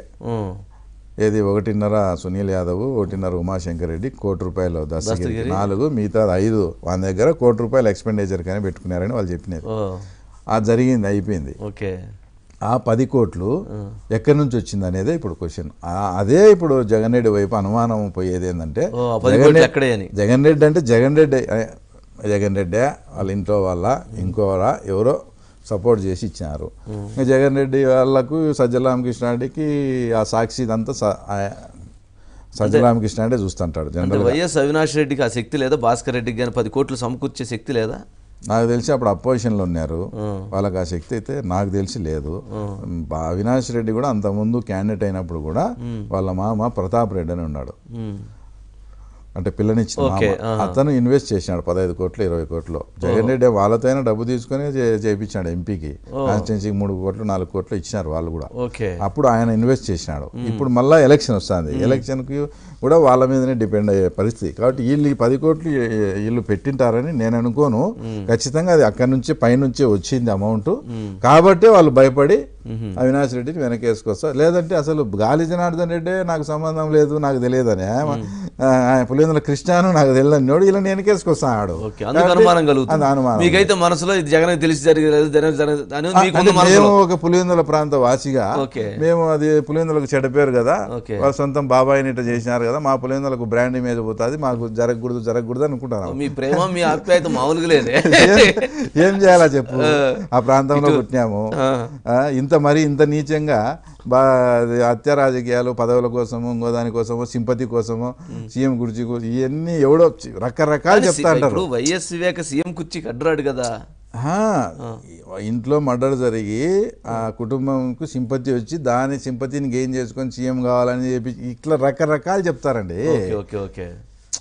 ఏది? ఒకటిన్నర సునీల్ యాదవ్ ఒకటిన్నర ఉమాశంకర్ రెడ్డి కోటి రూపాయలు దస్తగిరి నాలుగు మిగతా ఐదు వాళ్ళ దగ్గర కోటి రూపాయలు ఎక్స్పెండిచర్ కానీ పెట్టుకున్నారని వాళ్ళు చెప్పినారు. ఆ జరిగింది అయిపోయింది. ఓకే. ఆ పది కోట్లు ఎక్కడి నుంచి వచ్చింది అనేది ఇప్పుడు క్వశ్చన్. అదే ఇప్పుడు జగన్ రెడ్డి వైపు అనుమానం పోయేది ఏంటంటే జగన్ రెడ్డి- అంటే జగన్ రెడ్డి జగన్ రెడ్డి వాళ్ళ ఇంట్లో వాళ్ళ ఇంకోరా ఎవరో సపోర్ట్ చేసి ఇచ్చినారు. ఇంకా జగన్ రెడ్డి వాళ్ళకు సజ్జల రామకృష్ణారెడ్డికి ఆ సాక్షి ఇదంతా స- ఆ- సజ్జల రామకృష్ణారెడ్డి చూస్తుంటాడు జనరల్ వైఎస్ అవినాష్ రెడ్డికి ఆ శక్తి లేదా? భాస్కర్ రెడ్డికి కానీ పది కోట్లు సమకూర్చే శక్తి లేదా? నాకు తెలిసి అప్పుడు అపోజిషన్లో ఉన్నారు. వాళ్ళకి ఆ శక్తి అయితే నాకు తెలిసి లేదు. అవినాష్ రెడ్డి కూడా అంతకుముందు క్యాండిడేట్ అయినప్పుడు కూడా వాళ్ళ మామ ప్రతాప్ రెడ్డి అని ఉన్నాడు. అంటే పిల్లనిచ్చిన. అతను ఇన్వెస్ట్ చేసినాడు పదహైదు కోట్లు ఇరవై కోట్లు. జగన్ రెడ్డి వాళ్ళతో డబ్బు తీసుకొని చేయించాడు ఎంపీకి. కాన్స్టిట్యున్సీకి మూడు కోట్లు నాలుగు కోట్లు ఇచ్చినారు వాళ్ళు కూడా. ఓకే. అప్పుడు ఆయన ఇన్వెస్ట్ చేసినాడు. ఇప్పుడు మళ్ళీ ఎలక్షన్ వస్తుంది. ఎలక్షన్కి కూడా వాళ్ళ మీదనే డిపెండ్ అయ్యే పరిస్థితి. కాబట్టి వీళ్ళు ఈ పది కోట్లు వీళ్ళు పెట్టింటారని నేను అనుకోను. ఖచ్చితంగా అది అక్కడి నుంచి పైనుంచే వచ్చింది అమౌంట్. కాబట్టే వాళ్ళు భయపడి అవినాష్ రెడ్డిని వెనక్కి వేసుకొస్తారు లేదంటే అసలు గాలి జనార్దన్ రెడ్డి నాకు సంబంధం లేదు నాకు తెలియదని. పులివెందుల కృష్ణాను నాకు తెలియదని నోడు ఇలా ఓకే అందుకు అనుమానం కలుగుతుంది. అనుమానం మీకైతే మనసులో జగన్ తెలిసి మేము ఒక పులివెందుల ప్రాంత వాసిగా. మేము అది పులివెందులకు చెడ్డ పేరు కదా. వాళ్ళ సొంతం బాబాయిని ఇట్లా చేసినారు కదా మా పులివెందులకు బ్రాండ్ ఇమేజ్ పోతుంది మాకు జరగకూడదు జరగకూడదు అనుకుంటాను మీ ప్రేమ మీ ఆప్యాయత మామూలుగా లేదే ఏం- చేయాలా చెప్పు? ఆ ప్రాంతంలో పుట్టినాము. ఇంత మరి ఇంత నీచంగా బా హత్య రాజకీయాలు పదవుల కోసము ఇంకో దాని కోసము సింపతి కోసము సీఎం గురించి ఇవన్నీ ఎవడో రకరకాలు చెప్తా అంటారు. వైఎస్ వివేక సీఎం కుర్చీకి అడ్డురాడు కదా. ఇంట్లో మర్డర్ జరిగి ఆ కుటుంబంకు సింపతి వచ్చి దాని సింపతిని గెయిన్ చేసుకొని సీఎం కావాలని చెప్పి ఇట్లా రకరకాలు చెప్తారండి. Okay okay.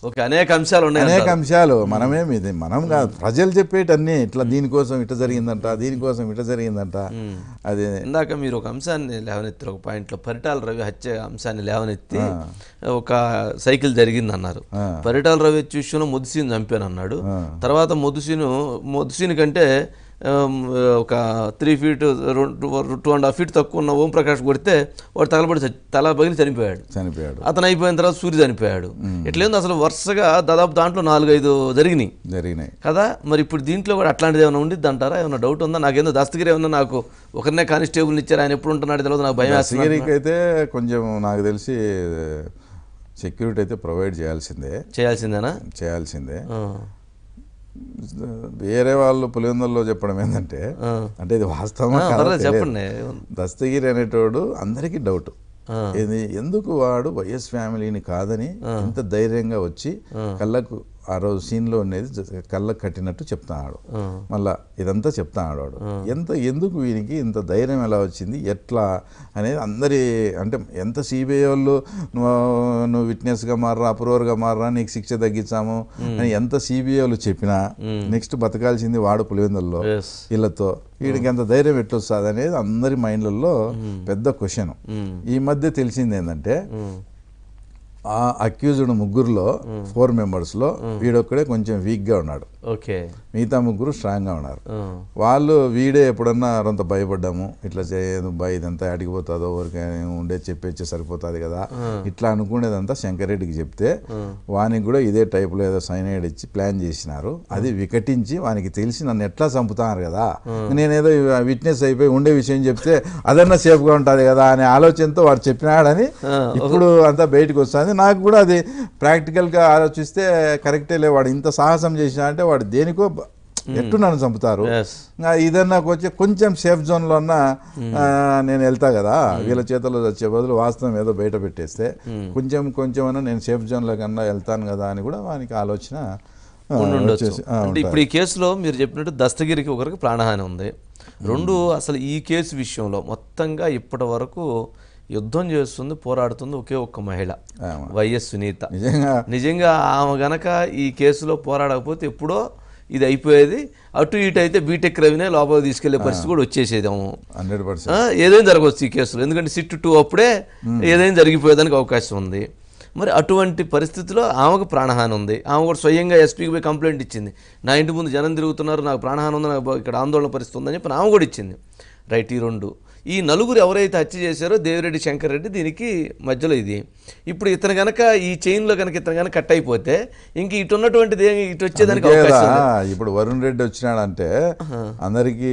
ఓకే అనేక అంశాలు ఉన్నాయి అనేక. అంశాలు. మనమేమి ఇది మనం కాదు. ప్రజలు చెప్పేటన్నీ ఇట్లా దీనికోసం ఇట్లా జరిగిందంట దీనికోసం ఇట్లా జరిగిందంట. అది ఇందాక మీరు ఒక అంశాన్ని లేవనెత్తారు ఒక పాయింట్లో పరిటాల రవి హత్య అంశాన్ని లేవనెత్తి ఒక సైకిల్ జరిగింది అన్నారు పరిటాల రవి విషయంలో ముదుసీని చంపాను అన్నాడు తర్వాత ముదుసీను ముదుసీని కంటే ఒక three feet two and half feet తక్కువ ఉన్న ఓం ప్రకాష్ కొడితే వాడు తగలబడి తల పగిలి చనిపోయాడు. చనిపోయాడు. అతను అయిపోయిన తర్వాత సూర్య చనిపోయాడు. ఇట్లేంది అసలు వరుసగా దాదాపు దాంట్లో నాలుగైదు జరిగినాయి. జరిగినాయి. కదా? మరి ఇప్పుడు దీంట్లో కూడా అట్లాంటిది ఏమైనా ఉండిద్ది అంటారా? ఏమైనా డౌట్ ఉందా? నాకేందో దస్తగిరి ఏమన్నా నాకు ఒకరినే కానిస్టేబుల్ ఇచ్చారు ఆయన ఎప్పుడు ఉంటున్నాడు తెలియదు నాకు భయం వేస్తుంది సిగరికి అయితే కొంచెం నాకు తెలిసి సెక్యూరిటీ అయితే ప్రొవైడ్ చేయాల్సిందే. చేయాల్సిందేనా? చేయాల్సిందే. వేరే వాళ్ళు పులివెందుల్లో చెప్పడం ఏంటంటే. అంటే ఇది వాస్తవమా. చెప్పండి. దస్తగిరి అనేటోడు అందరికీ డౌట్. ఎందుకు వాడు వైఎస్ ఫ్యామిలీని కాదని ఇంత ధైర్యంగా వచ్చి కళ్ళకు ఆ రోజు సీన్లో ఉండేది కళ్ళకు కట్టినట్టు చెప్తున్నాడు ఆ. మళ్ళా ఇదంతా చెప్తున్నాడు వాడు. ఎంత ఎందుకు వీనికి ఇంత ధైర్యం ఎలా వచ్చింది ఎట్లా అనేది అందరి అంటే ఎంత సిబిఐ వాళ్ళు నువ్వు నువ్వు విట్నెస్గా మారరా అప్రూవర్గా మారరా నీకు శిక్ష తగ్గించాము అని ఎంత సిబిఐ వాళ్ళు చెప్పినా నెక్స్ట్ బతకాల్సింది వాడు పులివెందుల్లో. వీళ్ళతో. వీడికి ఎంత ధైర్యం ఎట్లొస్తుంది అనేది అందరి మైండ్లలో పెద్ద క్వశ్చన్. ఈ మధ్య తెలిసింది ఏంటంటే ఆ అక్యూజ్డ్ ముగ్గురులో ఫోర్ మెంబర్స్లో వీడొక్కడే కొంచెం వీక్గా ఉన్నాడు. ఓకే. మిగతా ముగ్గురు స్ట్రాంగ్గా ఉన్నారు. వాళ్ళు వీడే ఎప్పుడన్నా కొంత భయపడ్డాము ఇట్లా చేయదు భయ ఇదంతా అడిగిపోతుందో ఊరికే ఉండేది చెప్పేస్తే సరిపోతుంది కదా. ఇట్లా అనుకునేదంతా శంకరెడ్డికి చెప్తే వానికి కూడా ఇదే టైపులో ఏదో సైనైడ్ ఇచ్చి ప్లాన్ చేసినారు. అది వికటించి వానికి తెలిసి నన్ను ఎట్లా చంపుతాను కదా. నేనేదో విట్నెస్ అయిపోయి ఉండే విషయం చెప్తే అదన్నా సేఫ్గా ఉంటుంది కదా అనే ఆలోచనతో వాడు చెప్పినాడని ఇప్పుడు అంతా బయటకు వస్తుంది. నాకు కూడా అది ప్రాక్టికల్గా ఆలోచిస్తే కరెక్టే లే వాడు ఇంత సాహసం చేసినా అంటే వాడు దేనికో ఎట్టు నన్ను చంపుతారు. ఇదన్నా కొంచెం కొంచెం సేఫ్ జోన్లో అన్నా ఆ, నేను వెళ్తా కదా వీళ్ళ చేతుల్లో వచ్చే బదులు వాస్తవం ఏదో బయట పెట్టేస్తే కొంచెం కొంచెం అన్నా నేను సేఫ్ జోన్లో కన్నా వెళ్తాను కదా అని కూడా వానికి ఆలోచన అంటే. ఇప్పుడు ఈ కేసులో మీరు చెప్పినట్టు దస్తగిరికి ఒకరికి ప్రాణహాని ఉంది. రెండు అసలు ఈ కేసు విషయంలో మొత్తంగా ఇప్పటి వరకు యుద్ధం చేస్తుంది పోరాడుతుంది ఒకే ఒక్క మహిళ. వైఎస్ సునీత. నిజంగా? నిజంగా ఆమె గనక ఈ కేసులో పోరాడకపోతే ఎప్పుడో ఇది అయిపోయేది. అటు ఇటు అయితే బీటెక్ రవినే లోపల తీసుకెళ్ళే పరిస్థితి కూడా వచ్చేసేదేమో. Hundred percent. ఏదైనా జరగవచ్చు ఈ కేసులో? ఎందుకంటే సిట్ టూ అప్పుడే ఏదైనా జరిగిపోయేదానికి అవకాశం ఉంది. మరి అటువంటి పరిస్థితిలో ఆమెకు ప్రాణహాని ఉంది. ఆమె కూడా స్వయంగా ఎస్పీకి పోయి కంప్లైంట్ ఇచ్చింది. నా ఇంటి ముందు జనం తిరుగుతున్నారు నాకు ప్రాణహాని ఉంది నాకు ఇక్కడ ఆందోళన పరిస్థితి ఉందని చెప్పి ఆమె కూడా ఇచ్చింది. రైట్ ఈ రెండు. ఈ నలుగురు ఎవరైతే హత్య చేశారో దేవిరెడ్డి శంకర్ రెడ్డి దీనికి మధ్యలో ఇది. ఇప్పుడు ఇతను గనక ఈ చైన్లో కనుక ఇతను కనుక కట్ అయిపోతే ఇంక ఇటు ఉన్నటువంటిది ఏమి ఇటు వచ్చేదానికి. ఇప్పుడు వరుణ్ రెడ్డి వచ్చినాడంటే అందరికీ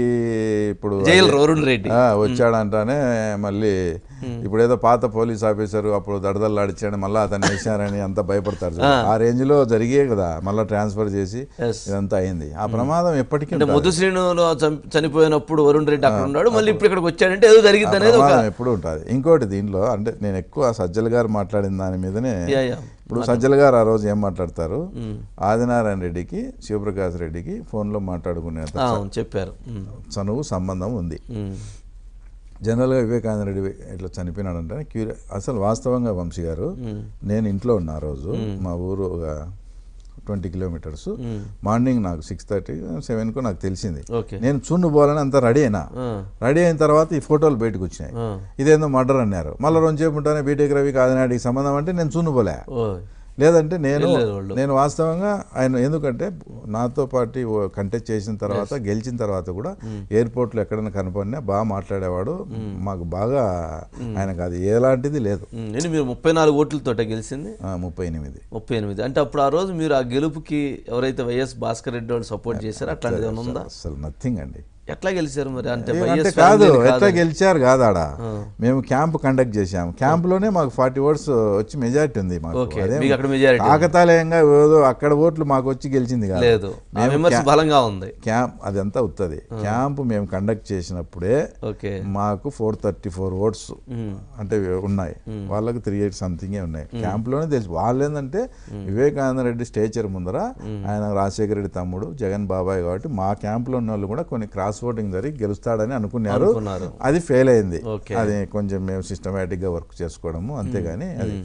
ఇప్పుడు జైలు వరుణ్ రెడ్డి. వచ్చాడంటానే మళ్ళీ ఇప్పుడు ఏదో పాత పోలీస్ ఆఫీసర్ అప్పుడు దడదల్లాడిచ్చాడు మళ్ళీ అతను వేసారని అంతా భయపడతారు చూడు. ఆ రేంజ్లో జరిగే కదా మళ్ళీ ట్రాన్స్ఫర్ చేసి. ఇదంతా అయింది. ఆ ప్రమాదం ఎప్పటికీ. ముద్దు శ్రీనులో చం- చనిపోయినప్పుడు వరుణ్ రెడ్డి అక్కడ ఉన్నాడు మళ్ళీ ఇప్పుడు ఇక్కడికి వచ్చాడంటే ఏదో జరిగింది అనేది ఎప్పుడు ఉంటుంది. ఇంకోటి దీనిలో అంటే నేను ఎక్కువ సజ్జల గారు మాట్లాడిన దాని మీదనే. ఇప్పుడు సజ్జల గారు ఆ రోజు ఏం మాట్లాడతారు? ఆదినారాయణ రెడ్డికి శివప్రకాష్ రెడ్డికి ఫోన్లో మాట్లాడుకునే ఆ, అవును చెప్పారు. చనువు సంబంధం ఉంది. జనరల్గా వివేకానంద రెడ్డి ఇట్లా చనిపోయినాడంటే. క్యూరి అసలు వాస్తవంగా వంశీ గారు నేను ఇంట్లో ఉన్నా ఆ రోజు మా ఊరు ఒక ట్వంటీ కిలోమీటర్స్ మార్నింగ్ నాకు సిక్స్ థర్టీ సెవెన్కు నాకు తెలిసింది. నేను చూన్ను పోవాలని అంత రెడీ అయినా. రెడీ అయిన తర్వాత ఈ ఫోటోలు బయటకు వచ్చినాయి. ఇదేందో మర్డర్ అన్నారు. మళ్ళీ రెండు సేపు ఉంటానే బీటెక్ రవి కాదనాడికి సంబంధం అంటే నేను చూన్ను పోలే. లేదంటే నేను. నేను వాస్తవంగా ఆయన ఎందుకంటే నాతో పాటు కంటెస్ట్ చేసిన తర్వాత గెలిచిన తర్వాత కూడా ఎయిర్పోర్ట్లో ఎక్కడైనా కనపడినా బాగా మాట్లాడేవాడు. మాకు బాగా ఆయనకు అది ఎలాంటిది లేదు. ఏంటి మీరు ముప్పై నాలుగు ఓట్లతోట గెలిచింది? ముప్పై ఎనిమిది. ముప్పై ఎనిమిది. అంటే అప్పుడు ఆ రోజు మీరు ఆ గెలుపుకి ఎవరైతే వైఎస్ భాస్కర్ రెడ్డి వాళ్ళు సపోర్ట్ చేశారో అట్లాంటిది ఏమైనా ఉందా? అసలు నథింగ్ అండి. ఎట్లా గెలిచారు మరి? అంటే కాదు ఎట్లా. గెలిచారు కాదు ఆడ. మేము క్యాంప్ కండక్ట్ చేశాము. క్యాంప్లోనే మాకు ఫార్టీ ఓట్స్ వచ్చి మెజారిటీ ఉంది మాకు. కాకతాళీయంగా ఏదో అక్కడ ఓట్లు మాకు వచ్చి గెలిచింది కాదు. బలంగా ఉంది. క్యాంప్ అదంతా ఉత్తది. క్యాంప్ మేము కండక్ట్ చేసినప్పుడే మాకు ఫోర్ థర్టీ ఫోర్ ఓట్స్ అంటే ఉన్నాయి. వాళ్ళకి త్రీ ఎయిట్ సంథింగ్ ఉన్నాయి. క్యాంప్లోనే తెలిసి. వాళ్ళు ఏంటంటే వివేకానంద రెడ్డి స్టేచర్ ముందర ఆయన రాజశేఖర రెడ్డి తమ్ముడు జగన్ బాబాయ్ కాబట్టి మా క్యాంప్లో ఉన్న వాళ్ళు కూడా కొన్ని క్రాస్ ఓటింగ్ జరిగి గెలుస్తాడని అనుకున్నారు. అది ఫెయిల్ అయింది. అది కొంచెం మేము సిస్టమేటిక్గా వర్క్ చేసుకోవడము అంతేగాని అది.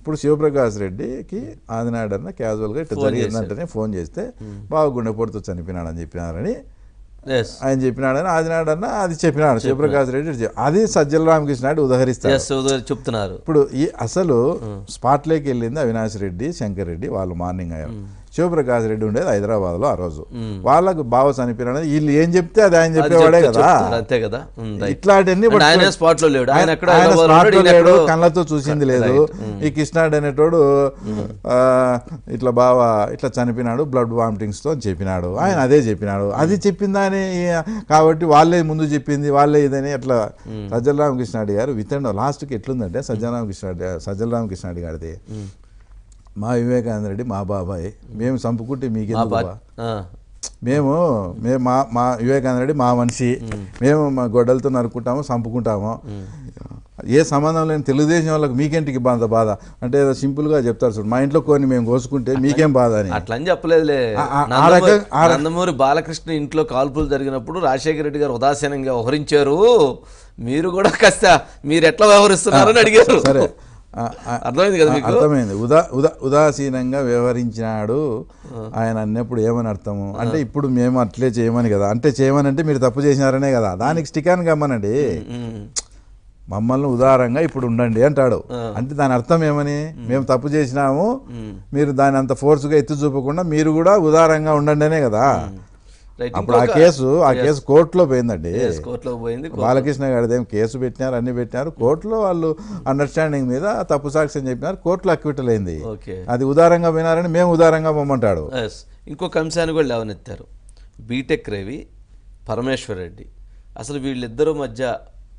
ఇప్పుడు శివప్రకాష్ రెడ్డికి ఆదినాడు అన్న క్యాజువల్గా ఇట్లా జరిగిందంటేనే ఫోన్ చేస్తే బాగా గుండెపోటుతో చనిపోయినాడని చెప్పినారని ఆయన చెప్పినాడని ఆదినాడు అన్న అది చెప్పినాడు. శివప్రకాష్ రెడ్డి అది సజ్జల రామకృష్ణ రెడ్డి ఉదహరిస్తాడు ఎస్ చెప్తున్నారు. ఇప్పుడు ఈ అసలు స్పాట్లోకి వెళ్ళింది అవినాష్ రెడ్డి శంకర్ రెడ్డి వాళ్ళు మార్నింగ్ అయ్యారు. శివప్రకాష్ రెడ్డి ఉండేది హైదరాబాద్లో ఆ రోజు. వాళ్ళకు బావ చనిపోయినాడు వీళ్ళు ఏం చెప్తే అది ఆయన చెప్పేవాడే కదా. అంతే కదా. ఇట్లాంటివన్నీ ఆయన లేడు. ఆయన లేడు కళ్ళతో చూసింది లేదు. ఈ కృష్ణాడు అనేటోడు ఇట్లా బాగా ఇట్లా చనిపోయినాడు బ్లడ్ వామిటింగ్స్తో అని చెప్పినాడు. ఆయన అదే చెప్పినాడు. అది చెప్పిందని కాబట్టి వాళ్ళే ముందు చెప్పింది వాళ్ళే ఇదని అట్లా సజ్జల రామకృష్ణాడి గారు వితండ లాస్ట్కి ఎట్లుందంటే సజ్జల రామకృష్ణాడి సజ్జల రామకృష్ణాడి గారిది మా వివేకానంద రెడ్డి మా బాబాయ్. మేము చంపుకుంటే? ఆ, మేము మేము మా మా వివేకానంద రెడ్డి మా మనిషి. మేము మా గొడ్డలతో నరుక్కుంటాము చంపుకుంటాము. ఏ సంబంధం లేని తెలుగుదేశం వాళ్ళకి మీకేంటికి బాధ బాధ? అంటే ఏదో సింపుల్గా చెప్తారు చూడు మా ఇంట్లో కొన్ని మేము కోసుకుంటే మీకేం బాధ అని. అట్లా అని చెప్పలేదులే నందమూరి- బాలకృష్ణ ఇంట్లో కాల్పులు జరిగినప్పుడు రాజశేఖర రెడ్డి గారు ఉదాసీనంగా వ్యవహరించారు మీరు కూడా కాస్త మీరు ఎట్లా వ్యవహరిస్తున్నారని అడిగారు. సరే. అర్థమైంది కదా మీకు? అర్థమైంది. ఉదా ఉదా ఉదాసీనంగా వ్యవహరించినాడు. ఆయన అన్నప్పుడు ఏమని అర్థము? అంటే ఇప్పుడు మేము అట్లే చేయమని కదా. అంటే చేయమని అంటే మీరు తప్పు చేసినారనే కదా. దానికి స్టికాన్ కమ్మనండి మమ్మల్ని ఉదారంగా ఇప్పుడు ఉండండి అంటాడు. అంటే దాని అర్థం ఏమని? మేము తప్పు చేసినాము. మీరు దాని అంత ఫోర్స్గా ఎత్తి చూపకుండా మీరు కూడా ఉదారంగా ఉండండి అనే కదా అప్పుడు ఆ కేసు ఆ కేసు కోర్టులో పోయిందండి. Yes, కోర్టులోకి పోయింది. బాలకృష్ణ గారిది ఏం కేసు పెట్టినారు అన్ని పెట్టినారు. కోర్టులో వాళ్ళు అండర్స్టాండింగ్ మీద తప్పు సాక్ష్యం చెప్పినారు. కోర్టులో అక్విటల్ అయింది. ఓకే అది ఉదారంగా పోయినారని మేము ఉదారంగా పొమ్మంటాడు. ఎస్ ఇంకొక అంశాన్ని కూడా లేవనెత్తారు. B Tech Ravi Parameswar Reddy. అసలు వీళ్ళిద్దరూ మధ్య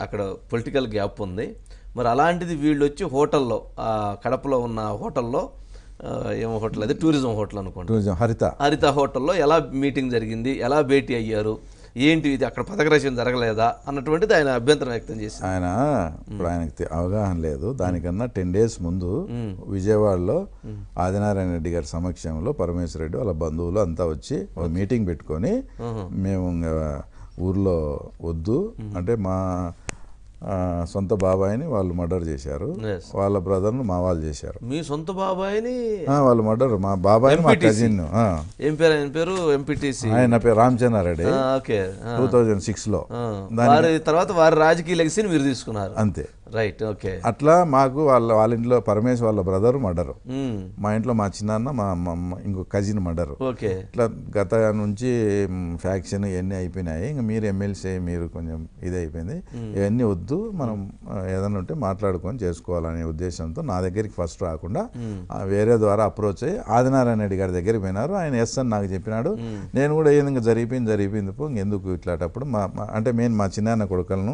అక్కడ పొలిటికల్ గ్యాప్ ఉంది. మరి అలాంటిది వీళ్ళు వచ్చి హోటల్లో కడపలో ఉన్న హోటల్లో ఏమో హోటల్ అది టూరిజం హోటల్ అనుకోండి. టూరిజం హరిత. హరిత హోటల్లో ఎలా మీటింగ్ జరిగింది ఎలా భేటీ అయ్యారు ఏంటి ఇది అక్కడ పథక రచన జరగలేదా అన్నటువంటిది ఆయన అభ్యంతరం వ్యక్తం చేశారు ఆయన ఇప్పుడు ఆయనకి అవగాహన లేదు. దానికన్నా టెన్ డేస్ ముందు విజయవాడలో ఆదినారాయణ రెడ్డి గారి సమక్షంలో పరమేశ్వర రెడ్డి వాళ్ళ బంధువులు అంతా వచ్చి ఒక మీటింగ్ పెట్టుకొని మేము ఊర్లో వద్దు. అంటే మా సొంత బాబాయిని వాళ్ళు మర్డర్ చేశారు. వాళ్ళ బ్రదర్ను మా వాళ్ళు చేశారు. మీ సొంత బాబాయిని వాళ్ళు మర్డర్. మా బాబాయిని మా. కజిన్ ఏం పేరు ఆయన పేరు? ఎంపీటీసీ ఆయన పేరు రామచంద్రారెడ్డి. ఓకే. టూ థౌజండ్ సిక్స్లో. ఆ. వారి తర్వాత వారి రాజకీయ లెగసీని మీరు తీసుకున్నారు. అంతే. రైట్ ఓకే అట్లా మాకు వాళ్ళ వాళ్ళ ఇంట్లో పరమేశ్వర్ వాళ్ళ బ్రదర్ మర్డరు. మ్మ్. మా ఇంట్లో మా చిన్నాన్న మా ఇంకో కజిన్ మర్డరు. ఓకే ఇట్లా గత నుంచి ఫ్యాక్షన్ ఇవన్నీ అయిపోయినాయి. ఇంకా మీరు ఎమ్మెల్సీ మీరు కొంచెం ఇది అయిపోయింది. ఇవన్నీ వద్దు మనం ఏదైనా ఉంటే మాట్లాడుకొని చేసుకోవాలనే ఉద్దేశంతో నా దగ్గరికి ఫస్ట్ రాకుండా ఆ, వేరే ద్వారా అప్రోచ్ అయ్యి ఆదినారాయణ రెడ్డి గారి దగ్గరికి పోయినారు. ఆయన ఎస్ అని నాకు చెప్పినాడు. నేను కూడా ఏది ఇంకా జరిగిపోయింది జరిగిపోయింది ఇంకెందుకు ఇట్లాటప్పుడు మా మా- అంటే మేము మా చిన్నాన్న కొడుకలను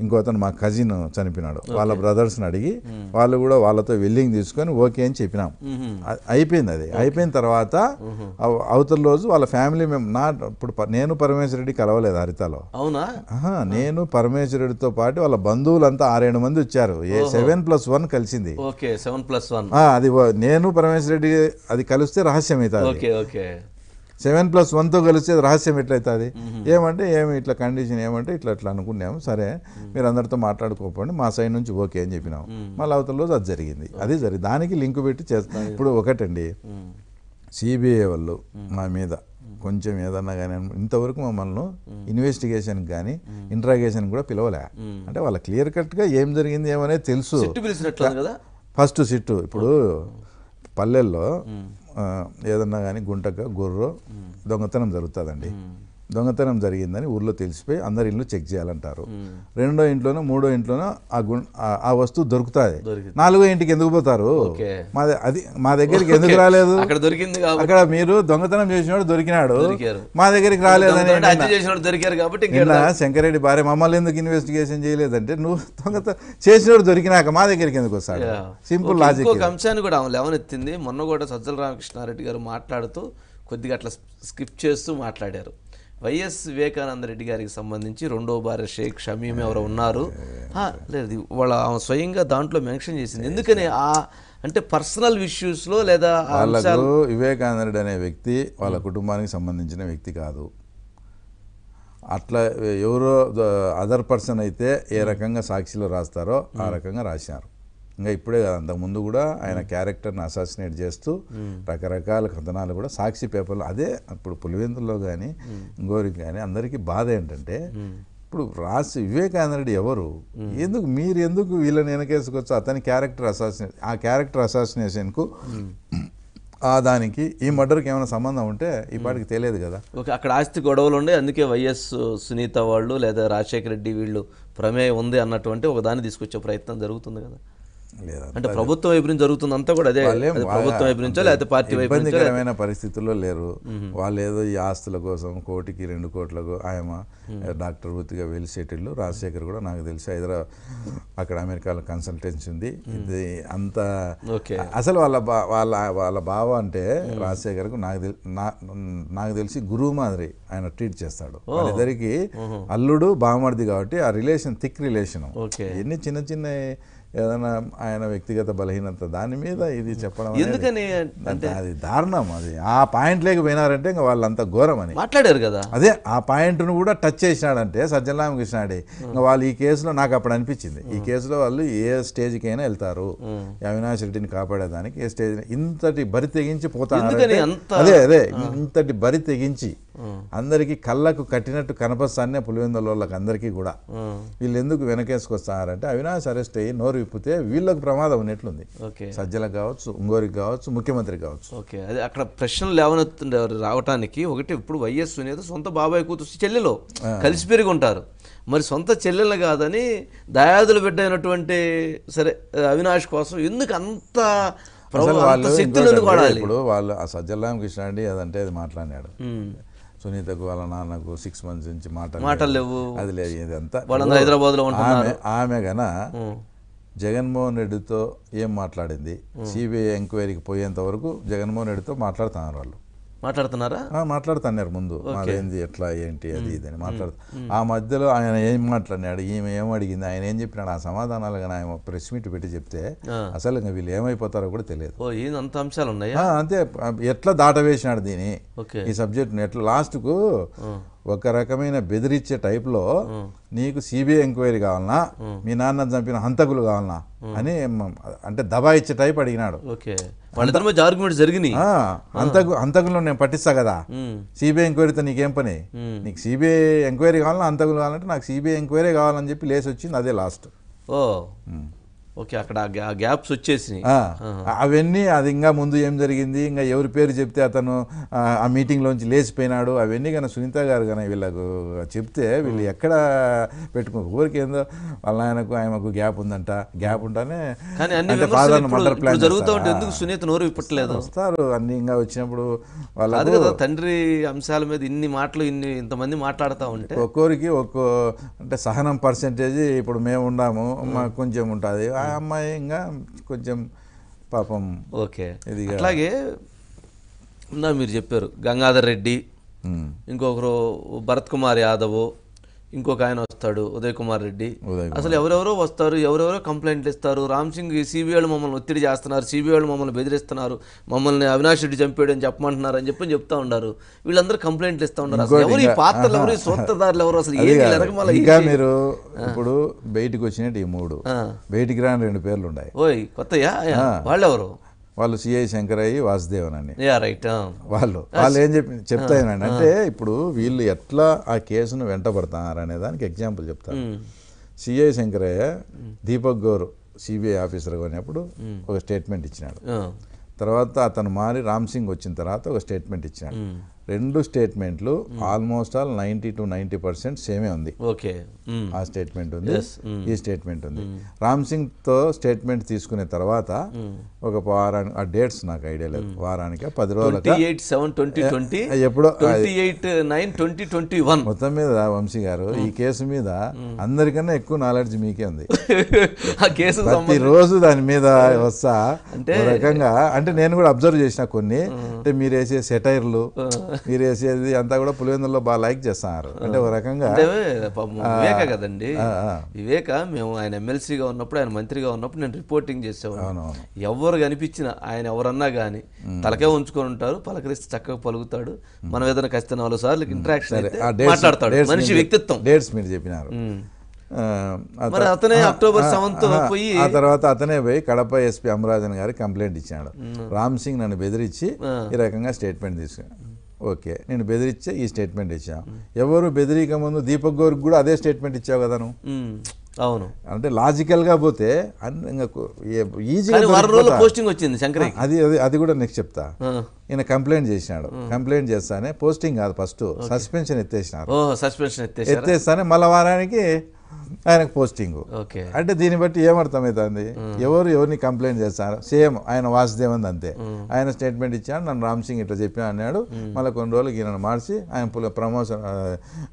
ఇంకో అతను మా కజిన్ చనిపోయినాడు. వాళ్ళ బ్రదర్స్ని అడిగి వాళ్ళు కూడా వాళ్ళతో వెల్లింగ్ తీసుకొని ఓకే అని చెప్పినాం. అయిపోయింది అది. అయిపోయిన తర్వాత అవ- అవతల రోజు వాళ్ళ ఫ్యామిలీ మేము నా ఇప్పుడు నేను పరమేశ్వర రెడ్డి కలవలేదు హరితలో. అవునా? నేను పరమేశ్వరుడితో పాటు వాళ్ళ బంధువులంతా ఆరేడు మంది వచ్చారు. ఏ సెవెన్ ప్లస్ వన్ కలిసింది. Okay seven plus one. అది నేను పరమేశ్వర రెడ్డి అది కలిస్తే రహస్యం అవుతుంది సెవెన్ ప్లస్ వన్తో కలిస్తే రహస్యం ఎట్లయితుంది? ఏమంటే ఏమి ఇట్లా కండిషన్ ఏమంటే ఇట్లా ఇట్లా అనుకున్నాము. సరే మీరు అందరితో మాట్లాడుకోకపోండి మా సైడ్ నుంచి ఓకే అని చెప్పినాము. మళ్ళీ అవతల రోజు అది జరిగింది. అది జరిగింది దానికి లింక్ పెట్టి చేస్తాం. ఇప్పుడు ఒకటండి. సిబిఐ వాళ్ళు మా మీద కొంచెం ఏదన్నా కానీ ఇంతవరకు మమ్మల్ని ఇన్వెస్టిగేషన్ కానీ ఇంట్రాగేషన్ కూడా పిలవలే. అంటే వాళ్ళ క్లియర్ కట్గా ఏం జరిగింది ఏమనేది తెలుసు. First SIT. ఇప్పుడు పల్లెల్లో ఏదన్నా కానీ గుంటక గొర్రె దొంగతనం జరుగుతుందండి. దొంగతనం జరిగిందని ఊర్లో తెలిసిపోయి అందరి ఇల్లు చెక్ చేయాలంటారు. రెండో ఇంట్లోనో మూడో ఇంట్లోనో ఆ గుం ఆ- వస్తువు దొరుకుతుంది. నాలుగో ఇంటికి ఎందుకు పోతారు. మా అది మా దగ్గరికి ఎందుకు రాలేదు? అక్కడ దొరికింది అక్కడ మీరు దొంగతనం చేసినాడు దొరికినాడు. మా దగ్గరికి రాలేదని దొంగతనం దొరికారు కాబట్టి శంకరెడ్డి భార్య మమ్మల్ని ఎందుకు ఇన్వెస్టిగేషన్ చేయలేదంటే నువ్వు దొంగత చేసినోడు దొరికినాక మా దగ్గరికి ఎందుకు వస్తాడు. సింపుల్ లాజిక్ ఇంకొక అంశాన్ని కూడా ఆమె లేవనెత్తింది. మొన్న కూడా సజ్జల రామకృష్ణారెడ్డి గారు మాట్లాడుతూ కొద్దిగా అట్లా స్కిప్ చేస్తూ మాట్లాడారు. వైఎస్ వివేకానంద రెడ్డి గారికి సంబంధించి రెండో భార్య షేక్ షమీం ఎవరో ఉన్నారు. లేదు వాళ్ళ ఆమె స్వయంగా దాంట్లో మెన్షన్ చేసింది. ఎందుకని ఆ అంటే పర్సనల్ ఇష్యూస్లో లేదా వాళ్ళకు అంశాలు? వివేకానందుడు అనే వ్యక్తి వాళ్ళ కుటుంబానికి సంబంధించిన వ్యక్తి కాదు. అట్లా ఎవరో అదర్ పర్సన్ అయితే ఏ రకంగా సాక్షిలో రాస్తారో ఆ రకంగా రాశారు. ఇంకా ఇప్పుడే కాదు అంతకుముందు కూడా ఆయన క్యారెక్టర్ని అసాసినేట్ చేస్తూ రకరకాల కథనాలు కూడా సాక్షి పేపర్లో అదే ఇప్పుడు పులివెందుల్లో కానీ ఇంకోరికి కానీ అందరికీ బాధ ఏంటంటే ఇప్పుడు రాసి వివేకానందుడు ఎవరు? ఎందుకు మీరు ఎందుకు వీళ్ళని వెనకేసుకొచ్చు అతని క్యారెక్టర్ అసాసినేట్ ఆ క్యారెక్టర్ అసాసినేషన్కు ఆ దానికి ఈ మర్డర్కి ఏమైనా సంబంధం ఉంటే ఈ పాటికి తెలియదు కదా. ఓకే అక్కడ ఆస్తి గొడవలు ఉండే అందుకే వైఎస్ సునీత వాళ్ళు లేదా రాజశేఖర రెడ్డి వీళ్ళు ప్రమేయం ఉంది అన్నటువంటి ఒక దాన్ని తీసుకొచ్చే ప్రయత్నం జరుగుతుంది కదా. అంటే ప్రభుత్వం వైపు నుంచి జరుగుతుంది అంతా కూడా అదే వాళ్ళేం ప్రభుత్వం వైపు నుంచో లేకపోతే పార్టీ వైపు ఇబ్బందికరమైన పరిస్థితుల్లో లేరు. వాళ్ళు ఏదో ఈ ఆస్తుల కోసం కోటికి రెండు కోట్లకు ఆయమ డాక్టర్ వృత్తిగా సెటిల్ రాజశేఖర్ కూడా నాకు తెలిసి హైదరాబాద్ అక్కడ అమెరికాలో కన్సల్టెన్సీ ఉంది. ఇది అంత ఓకే. అసలు వాళ్ళ వాళ్ళ వాళ్ళ బావ అంటే రాజశేఖర్కు నాకు నాకు తెలిసి గురువు మాదిరి ఆయన ట్రీట్ చేస్తాడు. వాళ్ళిద్దరికి అల్లుడు బామర్ది కాబట్టి ఆ రిలేషన్ థిక్ రిలేషన్ ఎన్ని చిన్న చిన్న ఏదైనా ఆయన వ్యక్తిగత బలహీనత దాని మీద ఇది చెప్పడం ఎందుకని అంటే అది దారుణం అది. ఆ పాయింట్ లేక పోయినారంటే ఇంకా వాళ్ళంతా ఘోరం అని. మాట్లాడారు కదా? అదే ఆ పాయింట్ను కూడా టచ్ చేసినాడంటే సజ్జనరామకృష్ణాడే ఇంకా వాళ్ళు ఈ కేసులో నాకు అప్పుడు అనిపించింది. ఈ కేసులో వాళ్ళు ఏ స్టేజ్కైనా వెళ్తారు. అవినాష్ రెడ్డిని కాపాడేదానికి ఏ స్టేజ్ ఇంతటి బరి తెగించి పోతారు అంత- అదే అదే ఇంతటి బరి తెగించి అందరికీ కళ్ళకు కట్టినట్టు కనపస్తానే పులివెందుల వాళ్ళకి అందరికీ కూడా. వీళ్ళు ఎందుకు వెనకేసుకొస్తారంటే అవినాష్ అరెస్ట్ అయ్యి నోరు విప్పితే వీళ్ళకి ప్రమాదం ఉన్నట్లుంది. ఓకే. సజ్జలకు కావచ్చు ఇంగోరికి కావచ్చు ముఖ్యమంత్రికి కావచ్చు. ఓకే. అదే అక్కడ ప్రశ్నలు లేవనెత్తుండే రావటానికి ఒకటి ఇప్పుడు వైఎస్ సునీత సొంత బాబాయ్ కూతురు చెల్లెలు కలిసి పెరిగి ఉంటారు మరి సొంత చెల్లెలు కాదని దయాదులు బిడ్డ అయినటువంటి సరే అవినాష్ కోసం ఎందుకు అంత వాళ్ళు ఇప్పుడు వాళ్ళు ఆ సజ్జలాం కృష్ణ అండి అదంటే అది మాట్లాడినాడు. సునీతకు వాళ్ళ నాన్నకు సిక్స్ మంత్స్ నుంచి మాట మాటలు లేవు. అది లేదు ఇదంతా హైదరాబాద్లో ఆమె ఆమె గన. జగన్మోహన్ రెడ్డితో ఏం మాట్లాడింది? సిబిఐ ఎంక్వైరీకి పోయేంత వరకు జగన్మోహన్ రెడ్డితో మాట్లాడుతున్నారు వాళ్ళు. మాట్లాడుతున్నారా? ఆ, మాట్లాడుతున్నారు ముందు. మాదేంది ఎట్లా ఏంటి అది ఇది అని మాట్లాడు. ఆ మధ్యలో ఆయన ఏం మాట్లాడినాడు ఈమె ఏం అడిగింది ఆయన ఏం చెప్పినాడు ఆ సమాధానాలు కానీ ఆయన ప్రెస్ మీట్ పెట్టి చెప్తే. అసలు ఇంకా వీళ్ళు ఏమైపోతారో కూడా తెలియదు. ఏంది అంత అంశాలు ఉన్నాయా అంతే ఎట్లా దాటవేసినాడు దీని ఈ సబ్జెక్ట్ని ఎట్లా లాస్ట్కు ఒక రకమైన బెదిరించే టైప్లో నీకు సిబిఐ ఎంక్వైరీ కావాలనా? మీ నాన్న చంపిన హంతకులు కావాలనా? అని అంటే దబా ఇచ్చే టైప్ అడిగినాడు. హంతకు హంతకులు నేను పట్టిస్తా కదా. సిబిఐ ఎంక్వైరీతో నీకేం పని. నీకు సిబిఐ ఎంక్వైరీ కావాలన్నా హంతకులు కావాలంటే నాకు సిబిఐ ఎంక్వైరీ కావాలని చెప్పి లేసి వచ్చింది అదే లాస్ట్. ఓ. ఓకే అక్కడ గ్యాప్స్ వచ్చేసినాయి. అవన్నీ అది ఇంకా ముందు ఏం జరిగింది? ఇంకా ఎవరి పేరు చెప్తే అతను ఆ, మీటింగ్లోంచి లేచిపోయినాడు? అవన్నీ కానీ సునీత గారు కానీ వీళ్ళకు చెప్తే వీళ్ళు ఎక్కడ పెట్టుకో ఊరికి ఏందో వాళ్ళ ఆయనకు ఆయనకు గ్యాప్ ఉందంట. గ్యాప్ ఉంటానే కానీ అన్ని అంటే విమర్శలు father ని ఇప్పుడు- murder ఇప్పుడు plan జరుగుతూ ఉంటే? ఎందుకు సునీత నోరు ఇప్పట్లేదు వస్తారు అన్ని ఇంకా వచ్చినప్పుడు కాదు వాళ్ళకు కదా తండ్రి అంశాల మీద ఇన్ని మాటలు ఇన్ని ఇంతమంది మాట్లాడుతూ ఉంటే. ఒక్కొరికి ఒక్కో అంటే సహనం పర్సెంటేజ్ ఇప్పుడు మేము ఉన్నాము మాకు కొంచెం ఉంటుంది. అమ్మాయి ఇంకా కొంచెం పాపం ఓకే. ఇదిగా- అట్లాగే ఇందా మీరు చెప్పారు గంగాధర్ రెడ్డి ఇంకొకరు భరత్ కుమార్ యాదవ్ ఇంకొక ఆయన వస్తాడు ఉదయ్ కుమార్ రెడ్డి. అసలు ఎవరెవరో వస్తారు ఎవరెవరో కంప్లైంట్లు ఇస్తారు. రామ్ సింగ్ సిబిఐ వాళ్ళు మమ్మల్ని ఒత్తిడి చేస్తున్నారు సిబిఐ వాళ్ళు మమ్మల్ని బెదిరిస్తున్నారు మమ్మల్ని అవినాష్ రెడ్డి చంపాడు అని చెప్పమంటున్నారు అని చెప్పి చెప్తా ఉన్నారు. వీళ్ళందరూ కంప్లైంట్లు ఇస్తా ఉన్నారు. అసలు ఎవరు ఈ పాత్రలు ఎవరు ఈ సూత్రధారులు ఎవరు అసలు ఇంకా మీరు ఇప్పుడు బయటికి వచ్చినట్టు ఈ మూడు. బయటికి రాని రెండు పేర్లు ఉన్నాయి. ఓయ్ కొత్తయా? వాళ్ళెవరు? వాళ్ళు సిఐ శంకరయ్య వాసుదేవన్ అని. రైట్ వాళ్ళు. వాళ్ళు ఏం చెప్పి చెప్తాయనండి. అంటే ఇప్పుడు వీళ్ళు ఎట్లా ఆ కేసును వెంటబడతారు అనే దానికి ఎగ్జాంపుల్ చెప్తారు సిఐ శంకరయ్య దీపక్ గౌర్ సిబిఐ ఆఫీసర్గా ఉన్నప్పుడు ఒక స్టేట్మెంట్ ఇచ్చినాడు. తర్వాత అతను మారి రామ్ సింగ్ వచ్చిన తర్వాత ఒక స్టేట్మెంట్ ఇచ్చినాడు. రెండు స్టేట్మెంట్లు almost all ninety to ninety percent సేమే ఉంది. ఓకే. ఆ స్టేట్మెంట్ ఉంది ఈ స్టేట్మెంట్ ఉంది. రామ్ సింగ్తో స్టేట్మెంట్ తీసుకునే తర్వాత ఒక వారానికి ఆ డేట్స్ నాకు ఐడియా లేదు. వారానికి పది ట్వంటీ ఎప్పుడో మొత్తం మీద వంశీ గారు ఈ కేసు మీద అందరికన్నా ఎక్కువ నాలెడ్జ్ మీకే ఉంది. ఆ కేసు ప్రతిరోజు దాని మీద వస్తా రకంగా అంటే నేను కూడా అబ్జర్వ్ చేసిన కొన్ని. అంటే మీరు వేసే సెటైర్లు మీరు వేసేది అంతా కూడా పులివెందుల్లో బాగా లైక్ చేస్తున్నారు. అంటే ఒక రకంగా వివేక కదండి. వివేక మేము ఆయన ఎమ్మెల్సీగా ఉన్నప్పుడు ఆయన మంత్రిగా ఉన్నప్పుడు నేను రిపోర్టింగ్ చేసేవాడు ఎవరు కనిపించిన ఆయన ఎవరన్నా కానీ తలకే ఉంచుకొని ఉంటారు పలకరిస్తే చక్కగా పలుకుతాడు. మనం ఏదైనా ఖచ్చితంగా నాలుగు సార్లు ఇంటరాక్షన్ మాట్లాడతాడు. మనిషి వ్యక్తిత్వం. డేట్స్ మీరు చెప్పినారు. మరి అతనే అక్టోబర్ సెవెంత్ పోయి ఆ తర్వాత అతనే పోయి కడప ఎస్పీ అమరాజన్ గారికి కంప్లైంట్ ఇచ్చాడు. రామ్ సింగ్ నన్ను బెదిరించి ఈ రకంగా స్టేట్మెంట్ తీసుకున్నా ఓకే. నేను బెదిరించే ఈ స్టేట్మెంట్ ఇచ్చాను ఎవరు బెదిరిక ముందు దీపక్ గౌర్కి కూడా అదే స్టేట్మెంట్ ఇచ్చావు కదా నువ్వు? అవును. అంటే పోతే ఇంకా కు- ఏ- ఈజీగా. పోస్టింగ్ వచ్చింది శంకరయ్య అది అది కూడా నెక్స్ట్ చెప్తా. ఈయన కంప్లైంట్ చేసినాడు. కంప్లైంట్ చేస్తానే పోస్టింగ్ కాదు ఫస్ట్. సస్పెన్షన్ ఎత్తేసినారు. సస్పెన్షన్ ఎత్తేస్తానే మళ్ళా వారానికి ఆయనకు పోస్టింగ్. ఓకే. అంటే దీన్ని బట్టి ఏమర్థమవుతుంది ఎవరు ఎవరిని కంప్లైంట్ చేస్తారు? సేమ్ ఆయన వాసుదేవంది అంతే. ఆయన స్టేట్మెంట్ ఇచ్చాడు నన్ను రామ్ సింగ్ ఇట్లా చెప్పిన అన్నాడు. మళ్ళీ కొన్ని రోజులకి ఈయన మార్చి ఆయన పులి ప్రమోషన్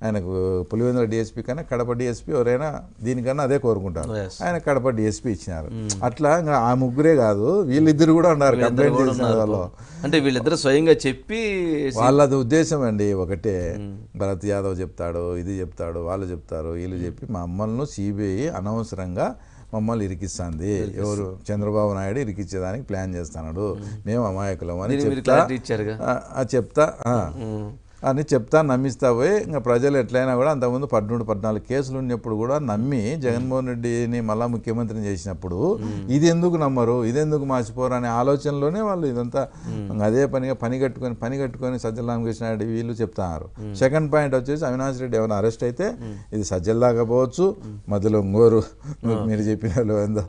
ఆయనకు పులివెందుల డిఎస్పీ కన్నా కడప డిఎస్పీ ఎవరైనా దీనికన్నా అదే కోరుకుంటారు. ఆయన కడప డిఎస్పీ ఇచ్చినారు. అట్లా ఇంకా ఆ ముగ్గురే కాదు వీళ్ళిద్దరు కూడా ఉన్నారు కంప్లైంట్ చేసిన వాళ్ళు. అంటే వీళ్ళిద్దరు స్వయంగా చెప్పి వాళ్ళది ఉద్దేశం అండి ఒకటే. భరత్ యాదవ్ చెప్తాడు ఇది చెప్తాడు వాళ్ళు చెప్తారు వీళ్ళు చెప్పి మా మమ్మల్ని సిబిఐ అనవసరంగా మమ్మల్ని ఇరికిస్తుంది. ఎవరు? చంద్రబాబు నాయుడు ఇరికించేదానికి ప్లాన్ చేస్తున్నాడు. మేము. అమాయకులం అని చెప్తా. చెప్తా. అని చెప్తా నమ్మిస్తా పోయి ఇంకా ప్రజలు ఎట్లయినా కూడా అంతకుముందు పద్మూడు పద్నాలుగు కేసులు ఉన్నప్పుడు కూడా నమ్మి జగన్మోహన్ రెడ్డిని మళ్ళా ముఖ్యమంత్రిని చేసినప్పుడు ఇది ఎందుకు నమ్మరు? ఇది ఎందుకు మార్చిపోరు? అనే ఆలోచనలోనే వాళ్ళు ఇదంతా అదే పనిగా పని కట్టుకొని పని కట్టుకొని సజ్జల రామకృష్ణారెడ్డి వీళ్ళు చెప్తున్నారు సెకండ్ పాయింట్ వచ్చేసి అవినాష్ రెడ్డి ఏమైనా అరెస్ట్ అయితే ఇది సజ్జల దాకా పోవచ్చు. మధ్యలో ఇంగోరు మీరు చెప్పిన వాళ్ళు ఏందో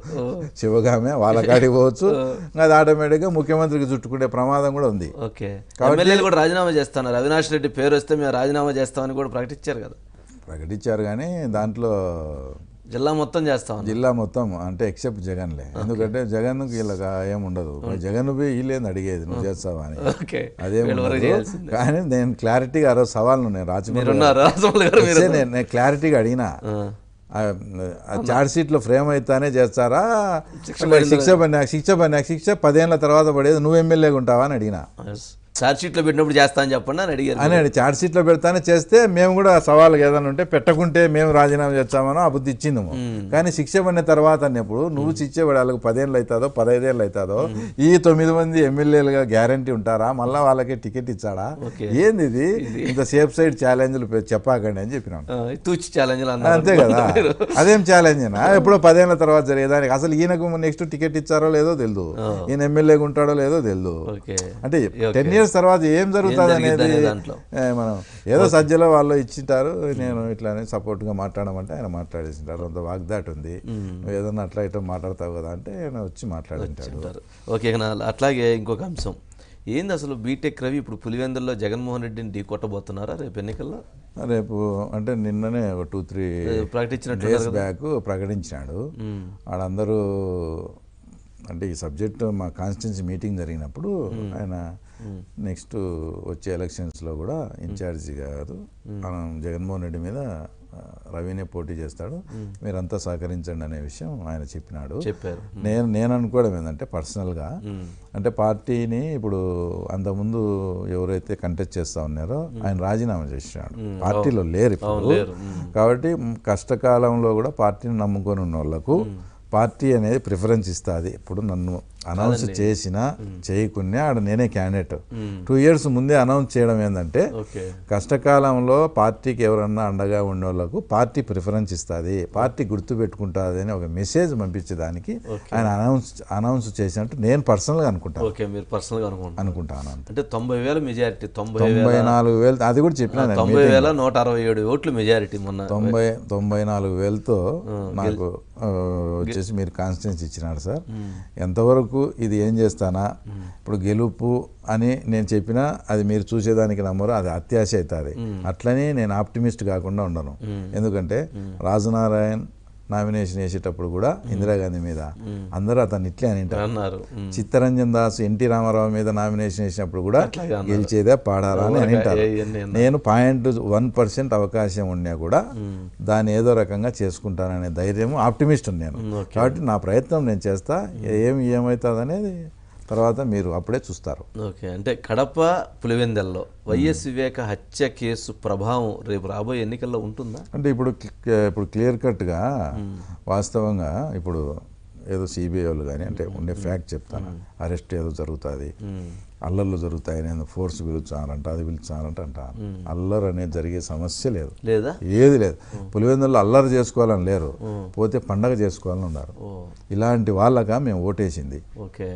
శివగామే వాళ్ళ కాడికి పోవచ్చు. ఇంకా అది ఆటోమేటిక్గా ముఖ్యమంత్రికి చుట్టుకునే ప్రమాదం కూడా ఉంది. కూడా రాజీనామా చేస్తున్నారు. అవినాష్ రెడ్డి పేరు వస్తే మేము రాజీనామా చేస్తామని కూడా ప్రకటించారు కదా. ప్రకటించారు కానీ దాంట్లో జిల్లా మొత్తం చేస్తామని జిల్లా మొత్తం అంటే ఎక్సెప్ట్ జగన్లే. ఎందుకంటే జగన్ వీళ్ళకి ఏముండదు జగన్ వీళ్ళేంది అడిగేది? నువ్వు చేస్తావా అని. అదే కానీ నేను క్లారిటీగా రోజు సవాళ్ళు నేను రాజమౌళి వస్తే నేను క్లారిటీగా అడిగినా. చార్జ్ షీట్లో ఫ్రేమ్ అయితేనే చేస్తారా? శిక్ష పడినా శిక్ష పడినా శిక్ష పదేళ్ళ తర్వాత పడేది నువ్వు ఎమ్మెల్యేగా ఉంటావా అని అడిగినా. Yes. ఛార్జ్ షీట్లో పెట్టినప్పుడు చేస్తా అని చెప్పండి అని అడిగారు అని అడి చార్జ్ షీట్లో పెడతానే చేస్తే మేము కూడా సవాళ్ళు ఏదైనా ఉంటే పెట్టకుంటే మేము రాజీనామా చేస్తామనో ఆ బుద్ధి ఇచ్చిందము కానీ శిక్ష పడిన తర్వాత అన్నప్పుడు నువ్వు శిక్ష వాళ్ళకి పదేళ్ళు అవుతుందో పదహైదేళ్ళు అవుతుందో ఈ తొమ్మిది మంది ఎమ్మెల్యేలుగా గ్యారంటీ ఉంటారా? మళ్ళీ వాళ్ళకి టికెట్ ఇచ్చాడా. ఏంది ఇది? ఇంత సేఫ్ సైడ్ ఛాలెంజ్లు చెప్పాకండి అని చెప్పినాను ఆ, తూచి ఛాలెంజ్ అంతే కదా. అదేం ఛాలెంజ్ ఎప్పుడో పదేళ్ళ తర్వాత జరిగేదానికి అసలు ఈయనకు నెక్స్ట్ టికెట్ ఇచ్చారో లేదో తెలియదు ఈయన ఎమ్మెల్యేగా ఉంటాడో లేదో తెలియదు అంటే టెన్ ఇయర్స్ తర్వాత ఏం జరుగుతుంది అనేది మనం ఏదో సజ్జలో వాళ్ళు ఇచ్చింటారు నేను ఇట్లానే సపోర్ట్గా మాట్లాడమంటే ఆయన మాట్లాడేసింటారు. అంత వాగ్దాట్ ఉంది. నువ్వు ఏదన్నా అట్లా ఇట్లా మాట్లాడతావు కదా అంటే ఆయన వచ్చి మాట్లాడింటాడు. అంటారు ఓకే అట్లాగే ఇంకొక అంశం. ఏంది అసలు బీటెక్ రవి ఇప్పుడు పులివెందుల్లో జగన్మోహన్ రెడ్డిని ఢీ కొట్టబోతున్నారా రేపు ఎన్నికల్లో? రేపు అంటే నిన్ననే ఒక టూ త్రీ ప్రకటించినట్టు డేస్ బ్యాక్ ప్రకటించాడు ఆడందరూ అంటే ఈ సబ్జెక్ట్ మా కాన్స్టిట్యున్సీ మీటింగ్ జరిగినప్పుడు ఆయన నెక్స్ట్ వచ్చే ఎలక్షన్స్లో కూడా ఇన్ఛార్జి కాదు మనం జగన్మోహన్ రెడ్డి మీద రవినే పోటీ చేస్తాడు. మీరంతా సహకరించండి అనే విషయం ఆయన చెప్పినాడు. చెప్పారు. నేను నేను అనుకోవడం ఏంటంటే పర్సనల్గా అంటే పార్టీని ఇప్పుడు అంతకుముందు ఎవరైతే కంటెస్ట్ చేస్తా ఉన్నారో ఆయన రాజీనామా చేసినాడు. పార్టీలో లేరు ఇప్పుడు. లేరు. కాబట్టి కష్టకాలంలో కూడా పార్టీని నమ్ముకొని ఉన్న వాళ్ళకు పార్టీ అనేది ప్రిఫరెన్స్ ఇస్తుంది. ఇప్పుడు నన్ను అనౌన్స్ చేసినా చేయకున్నా ఆడ నేనే క్యాండిడేట్. టూ ఇయర్స్ ముందే అనౌన్స్ చేయడం ఏంటంటే కష్టకాలంలో పార్టీకి ఎవరన్నా అండగా ఉండే వాళ్ళకు పార్టీ ప్రిఫరెన్స్ ఇస్తుంది పార్టీ గుర్తు పెట్టుకుంటుంది అని ఒక మెసేజ్ పంపించేదానికి ఆయన అనౌన్స్ అనౌన్స్ చేసినట్టు నేను పర్సనల్గా అనుకుంటాను. ఓకే మీరు పర్సనల్గా అనుకుంటాను అంటే తొంభై వేల మెజారిటీ తొంభై తొంభై నాలుగు వేలు అది కూడా చెప్పినా తొంభై వేల నూట అరవై ఏడు ఓట్లు మెజారిటీ మొన్న. తొంభై తొంభై నాలుగు వేలతో నాకు వచ్చేసి మీరు కాన్స్టిట్యూన్స్ ఇచ్చినారు సార్. ఎంతవరకు ఇది ఏం చేస్తానా? ఇప్పుడు గెలుపు అని నేను చెప్పినా అది మీరు చూసేదానికి నమ్మరు అది అత్యాశ అవుతుంది. అట్లనే నేను ఆప్టిమిస్ట్ కాకుండా ఉండను. ఎందుకంటే రాజనారాయణ్ నామినేషన్ వేసేటప్పుడు కూడా ఇందిరాగాంధీ మీద అందరూ అతన్ని ఇట్లే అని. అన్నారు. చిత్తరంజన్ దాస్ ఎన్టీ రామారావు మీద నామినేషన్ వేసినప్పుడు కూడా. గెలిచేదే పాడారా అని అంటారు. నేను పాయింట్ వన్ పర్సెంట్ అవకాశం ఉన్నా కూడా దాన్ని ఏదో రకంగా చేసుకుంటాననే ధైర్యం ఆప్టిమిస్ట్ నేను. కాబట్టి నా ప్రయత్నం నేను చేస్తా ఏమి ఏమవుతుంది అనేది తర్వాత మీరు అప్పుడే చూస్తారు. ఓకే అంటే కడప పులివెందల్లో వైఎస్ వివేక హత్య కేసు ప్రభావం రేపు రాబోయే ఎన్నికల్లో ఉంటుందా? అంటే ఇప్పుడు ఇప్పుడు క్లియర్ కట్గా వాస్తవంగా ఇప్పుడు ఏదో సిబిఐ వాళ్ళు కానీ అంటే ఉండే ఫ్యాక్ట్ చెప్తాను. అరెస్ట్ ఏదో జరుగుతుంది. అల్లర్లు జరుగుతాయి నేను ఫోర్స్ పిలుచారంట అది పిలుచారంట అంటారు అల్లర్ అనేది జరిగే సమస్య లేదు. లేదా? ఏది లేదు. పులివెందుల్లో అల్లరి చేసుకోవాలని లేరు. పోతే పండగ చేసుకోవాలని ఉన్నారు. ఇలాంటి వాళ్ళగా మేము ఓటేసింది. ఓకే.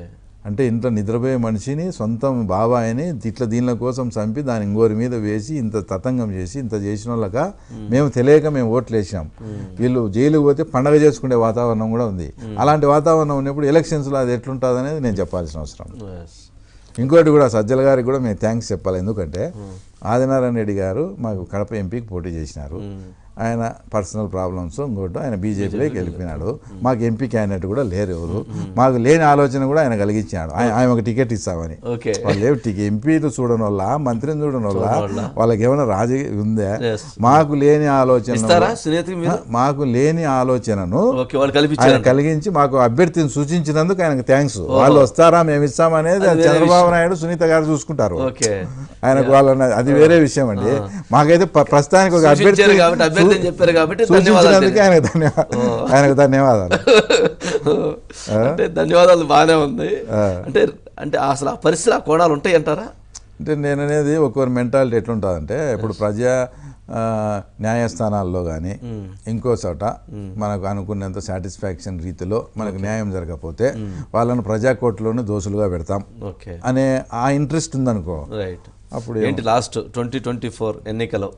అంటే ఇంట్లో నిద్రపోయే మనిషిని సొంతం బాబాయిని ఇట్లా దీనిల కోసం చంపి దాని ఇంకోరి మీద వేసి ఇంత తతంగం చేసి ఇంత చేసిన వాళ్ళక మేము తెలియక మేము ఓట్లు వేసినాం వీళ్ళు జైలుకి పోతే పండగ చేసుకునే వాతావరణం కూడా ఉంది. అలాంటి వాతావరణం ఉన్నప్పుడు ఎలక్షన్స్లో అది ఎట్లుంటుంది అనేది నేను చెప్పాల్సిన అవసరం. ఇంకోటి కూడా సజ్జల గారికి కూడా మేము థ్యాంక్స్ చెప్పాలి. ఎందుకంటే ఆదినారాయణ రెడ్డి గారు మాకు కడప ఎంపీకి పోటీ చేసినారు. ఆయన పర్సనల్ ప్రాబ్లమ్స్ ఇంకోటి ఆయన బీజేపీలోకి వెళ్ళిపోయినాడు. మాకు ఎంపీ క్యాండిడేట్ కూడా లేరు ఎవరు. మాకు లేని ఆలోచన కూడా ఆయన కలిగించాడు ఆయన ఒక టికెట్ ఇస్తామని. వాళ్ళు ఎంపీలు చూడడం వల్ల మంత్రిని చూడడం వల్ల వాళ్ళకి ఏమైనా రాజకీయ ఉందా. మాకు లేని ఆలోచన మాకు లేని ఆలోచనను ఆయన కలిగించి మాకు అభ్యర్థిని సూచించినందుకు ఆయనకు థ్యాంక్స్ వాళ్ళు వస్తారా మేము ఇస్తామనేది చంద్రబాబు నాయుడు సునీత గారు చూసుకుంటారు ఆయనకు వాళ్ళ అది వేరే విషయం అండి. మాకైతే ప్ర- ప్రస్తుతానికి ఒక అభ్యర్థి చెప్పారు కాబట్టి సూచించినందుకు ఆయనకు ధన్యవాదాలు. ఆయనకు ధన్యవాదాలు. అంటే ధన్యవాదాలు బాగానే ఉంది. అంటే అంటే అసలు ఆ పరిస్థితి ఆ కోణాలు ఉంటాయి అంటారా? అంటే నేను అనేది ఒక్కొరి మెంటాలిటీ ఎట్లుంటుందంటే ఇప్పుడు ప్రజా న్యాయస్థానాల్లో కానీ ఇంకో చోట మనకు అనుకున్నంత సాటిస్ఫాక్షన్ రీతిలో మనకు న్యాయం జరగకపోతే వాళ్ళను ప్రజా కోర్టులోనే దోషులుగా పెడతాం ఓకే అనే ఆ ఇంట్రెస్ట్ ఉందనుకో. రైట్ అప్పుడు ఏంటి లాస్ట్ ట్వంటీ ట్వంటీ ఫోర్ ఎన్నికలో?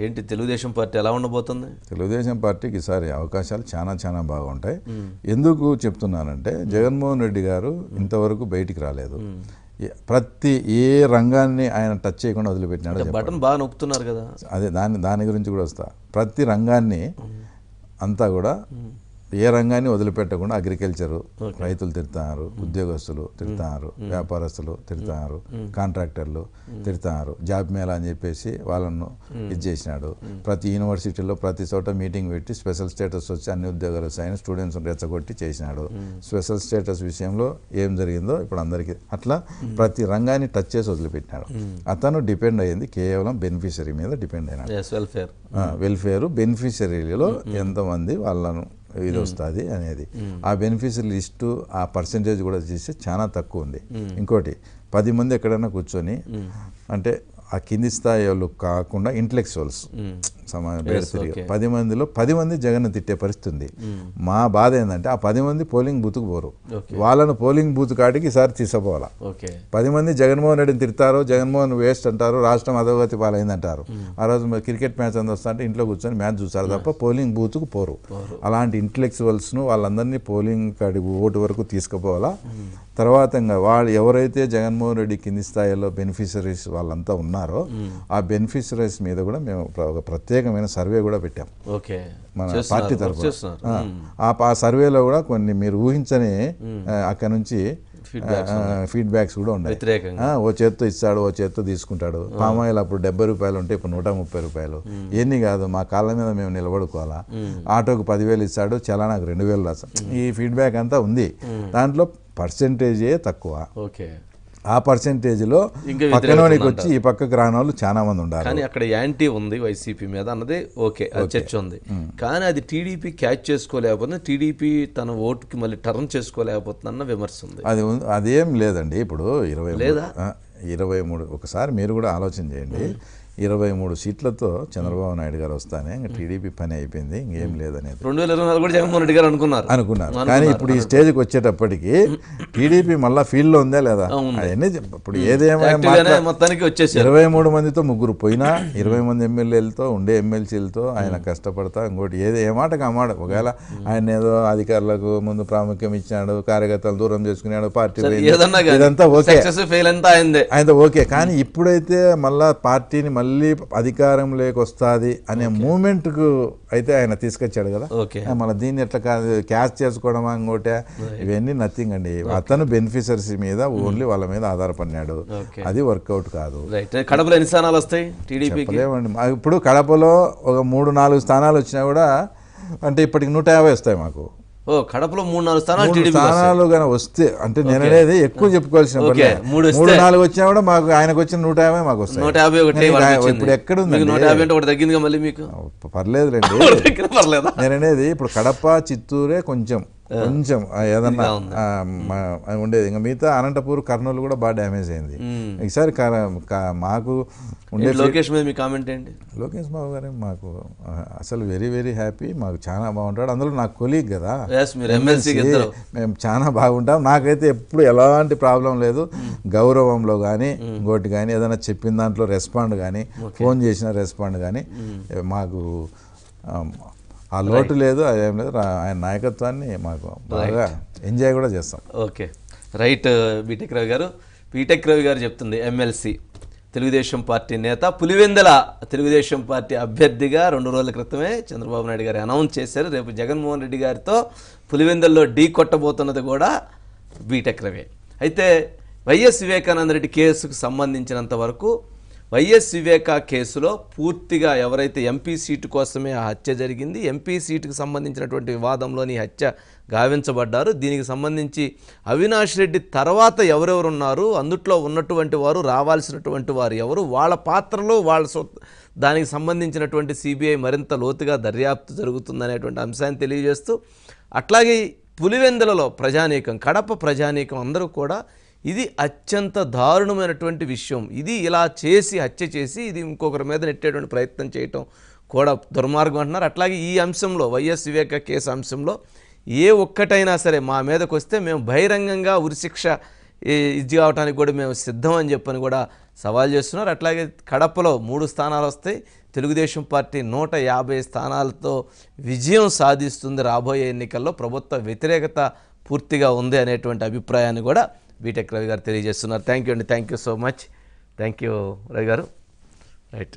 ఏంటి తెలుగుదేశం పార్టీ ఎలా ఉండబోతుంది? తెలుగుదేశం పార్టీకి ఈసారి అవకాశాలు చాలా చాలా బాగుంటాయి. ఎందుకు చెప్తున్నానంటే జగన్మోహన్ రెడ్డి గారు ఇంతవరకు బయటికి రాలేదు. ప్రతి ఏ రంగాన్ని ఆయన టచ్ చేయకుండా వదిలిపెట్టినాడో. బటన్ బాగా నొక్కుతున్నారు కదా. అదే దాని దాని గురించి కూడా వస్తా. ప్రతి రంగాన్ని అంతా కూడా ఏ రంగాన్ని వదిలిపెట్టకుండా అగ్రికల్చరు రైతులు తిడుతున్నారు ఉద్యోగస్తులు తిడుతున్నారు వ్యాపారస్తులు తిడుతున్నారు కాంట్రాక్టర్లు తిడుతున్నారు జాబ్ మేళా అని చెప్పేసి వాళ్ళను ఇది చేసినాడు. ప్రతి యూనివర్సిటీలో ప్రతి చోట మీటింగ్ పెట్టి స్పెషల్ స్టేటస్ వచ్చి అన్ని ఉద్యోగాలు వస్తాయని స్టూడెంట్స్ రెచ్చగొట్టి చేసినాడు. స్పెషల్ స్టేటస్ విషయంలో ఏం జరిగిందో ఇప్పుడు అందరికీ అట్లా ప్రతి రంగాన్ని టచ్ చేసి వదిలిపెట్టినాడు. అతను డిపెండ్ అయ్యింది కేవలం బెనిఫిషరీ మీద డిపెండ్ అయినాడు. వెల్ఫేర్ వెల్ఫేర్ బెనిఫిషరీలో ఎంతమంది వాళ్ళను ఇది వస్తుంది అనేది. ఆ బెనిఫిషరీ లిస్టు ఆ పర్సంటేజ్ కూడా చేస్తే చాలా తక్కువ ఉంది. ఇంకోటి పది మంది ఎక్కడైనా కూర్చొని అంటే ఆ కింది స్థాయి వాళ్ళు కాకుండా ఇంటలెక్చువల్స్. సమాజ బయట తిరిగి. పది మందిలో పది మంది జగన్ తిట్టే పరిస్థితి ఉంది. మా బాధ ఏంటంటే ఆ పది మంది పోలింగ్ బూత్కు పోరు. వాళ్ళను పోలింగ్ బూత్ కాడికి ఈసారి తీసుకుపోవాలా ఓకే పది మంది జగన్మోహన్ రెడ్డిని తిడతారు జగన్మోహన్ వేస్ట్ అంటారు రాష్ట్రం అధోగతి పాలైందంటారు. ఆ రోజు క్రికెట్ మ్యాచ్ అంత వస్తా అంటే ఇంట్లో కూర్చొని మ్యాచ్ చూస్తారు తప్ప పోలింగ్ బూత్కు పోరు. అలాంటి ఇంటలెక్చువల్స్ను వాళ్ళందరినీ పోలింగ్ కాడి ఓటు వరకు తీసుకుపోవాలా? తర్వాత ఇంకా వాళ్ళు ఎవరైతే జగన్మోహన్ రెడ్డి కింది స్థాయిలో బెనిఫిషరీస్ వాళ్ళంతా ఉన్నారో ఆ బెనిఫిషరీస్ మీద కూడా మేము ప్ర- ఒక ప్రత్యేకమైన సర్వే కూడా పెట్టాం. ఓకే. మన పార్టీ తరఫున. ఆ, సర్వేలో కూడా కొన్ని మీరు ఊహించని అక్కడ నుంచి ఫీడ్బ్యాక్స్ కూడా ఉన్నాయి. ఓ చేత్తో ఇస్తాడు ఓ చేత్తో తీసుకుంటాడు. పామాయిల్ అప్పుడు డెబ్బై రూపాయలు ఉంటే ఇప్పుడు నూట ముప్పై రూపాయలు. ఎన్ని కాదు మా కాళ్ళ మీద మేము నిలబడుకోవాలా? ఆటోకు పదివేలు ఇస్తాడు చలానాకు రెండు వేలు రాస్తాం ఈ ఫీడ్బ్యాక్ అంతా ఉంది. దాంట్లో పర్సంటేజే తక్కువ. ఓకే. ఆ పర్సెంటేజ్లో పక్కనోనికి వచ్చి ఈ పక్కకు రాని వాళ్ళు చాలా మంది ఉండాలి. కానీ అక్కడ యాంటీ ఉంది వైసీపీ మీద అన్నది ఓకే చర్చ ఉంది. కానీ అది టీడీపీ క్యాచ్ చేసుకోలేకపోతుంది టీడీపీ తన ఓటుకి మళ్ళీ టర్న్ చేసుకోలేకపోతుంది అన్న విమర్శ ఉంది. అది అదేం లేదండి ఇప్పుడు ఇరవై లేదా? ఇరవై మూడు ఒకసారి మీరు కూడా ఆలోచన చేయండి. ఇరవై మూడు సీట్లతో చంద్రబాబు నాయుడు గారు వస్తానే. ఇంకా టీడీపీ పని అయిపోయింది. ఇంకేం లేదనేది. రెండు వేల ఇరవై నాలుగు కూడా జగన్మోహన్ రెడ్డి గారు అనుకున్నారు. అనుకున్నారు. కానీ ఇప్పుడు ఈ స్టేజ్కి వచ్చేటప్పటికి టీడీపీ మళ్ళా ఫీల్డ్లో ఉందా లేదా? అవన్నీ ఇప్పుడు ఏదేమైనా మొత్తానికి వచ్చేసారు. ఇరవై మూడు మందితో ముగ్గురు పోయినా ఇరవై మంది ఎమ్మెల్యేలతో ఉండే ఎమ్మెల్సీలతో ఆయన కష్టపడతా ఇంకోటి ఏది ఏ మాటకు ఆ మాట. ఒకవేళ ఆయన ఏదో అధికారులకు ముందు ప్రాముఖ్యం ఇచ్చినాడు కార్యకర్తలు దూరం చేసుకున్నాడు పార్టీ ఇదంతా ఓకే. ఫెయిల్ అంతా ఆయన ఓకే. కానీ ఇప్పుడైతే మళ్ళా పార్టీని మళ్ళీ అధికారంలోకి వస్తుంది అనే మూమెంట్కు అయితే ఆయన తీసుకొచ్చాడు కదా. మళ్ళీ దీన్ని ఎట్లా కాదు క్యాష్ చేసుకోవడమా ఇంకోటే? ఇవన్నీ నథింగ్ అండి. అతను బెనిఫిషరీస్ మీద ఓన్లీ వాళ్ళ మీద ఆధారపడినాడు. అది వర్కౌట్ కాదు. రైట్ కడపలో ఎన్ని స్థానాలు వస్తాయి టీడీపీకి? ఇప్పుడు కడపలో ఒక మూడు నాలుగు స్థానాలు వచ్చినా కూడా అంటే ఇప్పటికి నూట యాభై వస్తాయి మాకు. ఓ కడపలో మూడు నాలుగు స్థానాలు స్థానాలు కానీ వస్తే అంటే నేను అనేది ఎక్కువ చెప్పుకోవాల్సిన. మూడు నాలుగు వచ్చినా కూడా మాకు ఆయనకు వచ్చిన నూట యాభై మాకు వస్తాయి నూట యాభై ఒకటి. ఇప్పుడు ఎక్కడుందండి? మీకు నూట యాభై అంటే ఒకటి తగ్గిందిగా మళ్ళీ మీకు ఒకటి తగ్గిన పర్లేదా నేను అనేది ఇప్పుడు కడప చిత్తూరే కొంచెం కొంచెం ఏదన్నా ఉండేది. ఇంకా మిగతా అనంతపూర్ కర్నూలు కూడా బాగా డ్యామేజ్ అయింది. ఈసారి మాకు ఉండే లోకేష్ మీద మీ కామెంట్ ఏంటి? లోకేష్ బాబు గారే మాకు అసలు వెరీ వెరీ హ్యాపీ. మాకు చాలా బాగుంటాడు. అందులో నాకు కొలీగ్ కదా. మేము చాలా బాగుంటాం. నాకైతే ఎప్పుడు ఎలాంటి ప్రాబ్లం లేదు. గౌరవంలో కానీ ఇంకోటి కానీ ఏదైనా చెప్పిన దాంట్లో రెస్పాండ్ కానీ ఫోన్ చేసిన రెస్పాండ్ కానీ మాకు ఆ, లోటు లేదు అదేం లేదు. ఆయన నాయకత్వాన్ని మాకు బాగా ఎంజాయ్ కూడా చేస్తాం. ఓకే రైట్ బీటెక్ రవి గారు. బీటెక్ రవి గారు చెప్తుంది ఎమ్మెల్సీ తెలుగుదేశం పార్టీ నేత పులివెందల తెలుగుదేశం పార్టీ అభ్యర్థిగా రెండు రోజుల క్రితమే చంద్రబాబు నాయుడు గారు అనౌన్స్ చేశారు. రేపు జగన్మోహన్ రెడ్డి గారితో పులివెందల్లో ఢీ కొట్టబోతున్నది కూడా బీటెక్ రవి అయితే వైఎస్ వివేకానంద రెడ్డి కేసుకు సంబంధించినంత వరకు వైఎస్ వివేక కేసులో పూర్తిగా ఎవరైతే ఎంపీ సీటు కోసమే ఆ హత్య జరిగింది ఎంపీ సీటుకు సంబంధించినటువంటి వివాదంలోని హత్య గావించబడ్డారు. దీనికి సంబంధించి అవినాష్ రెడ్డి తర్వాత ఎవరెవరు ఉన్నారు అందుట్లో ఉన్నటువంటి వారు రావాల్సినటువంటి వారు ఎవరు వాళ్ళ పాత్రలో వాళ్ళ దానికి సంబంధించినటువంటి సిబిఐ మరింత లోతుగా దర్యాప్తు జరుగుతుందనేటువంటి అంశాన్ని తెలియజేస్తూ అట్లాగే పులివెందులలో ప్రజానీకం కడప ప్రజానీకం అందరూ కూడా ఇది అత్యంత దారుణమైనటువంటి విషయం. ఇది ఇలా చేసి హత్య చేసి ఇది ఇంకొకరి మీద నెట్టేటువంటి ప్రయత్నం చేయటం కూడా దుర్మార్గం అంటున్నారు. అట్లాగే ఈ అంశంలో వైఎస్ వివేక కేసు అంశంలో ఏ ఒక్కటైనా సరే మా మీదకు వస్తే మేము బహిరంగంగా ఉరిశిక్ష ఇది కావడానికి కూడా మేము సిద్ధం అని చెప్పని కూడా సవాల్ చేస్తున్నారు. అట్లాగే కడపలో మూడు స్థానాలు వస్తాయి. తెలుగుదేశం పార్టీ నూట యాభై స్థానాలతో విజయం సాధిస్తుంది రాబోయే ఎన్నికల్లో. ప్రభుత్వ వ్యతిరేకత పూర్తిగా ఉంది అనేటువంటి అభిప్రాయాన్ని కూడా బీటెక్ రవి గారు తెలియజేస్తున్నారు. థ్యాంక్ యూ అండి. Thank you so much thank you Ravi గారు. రైట్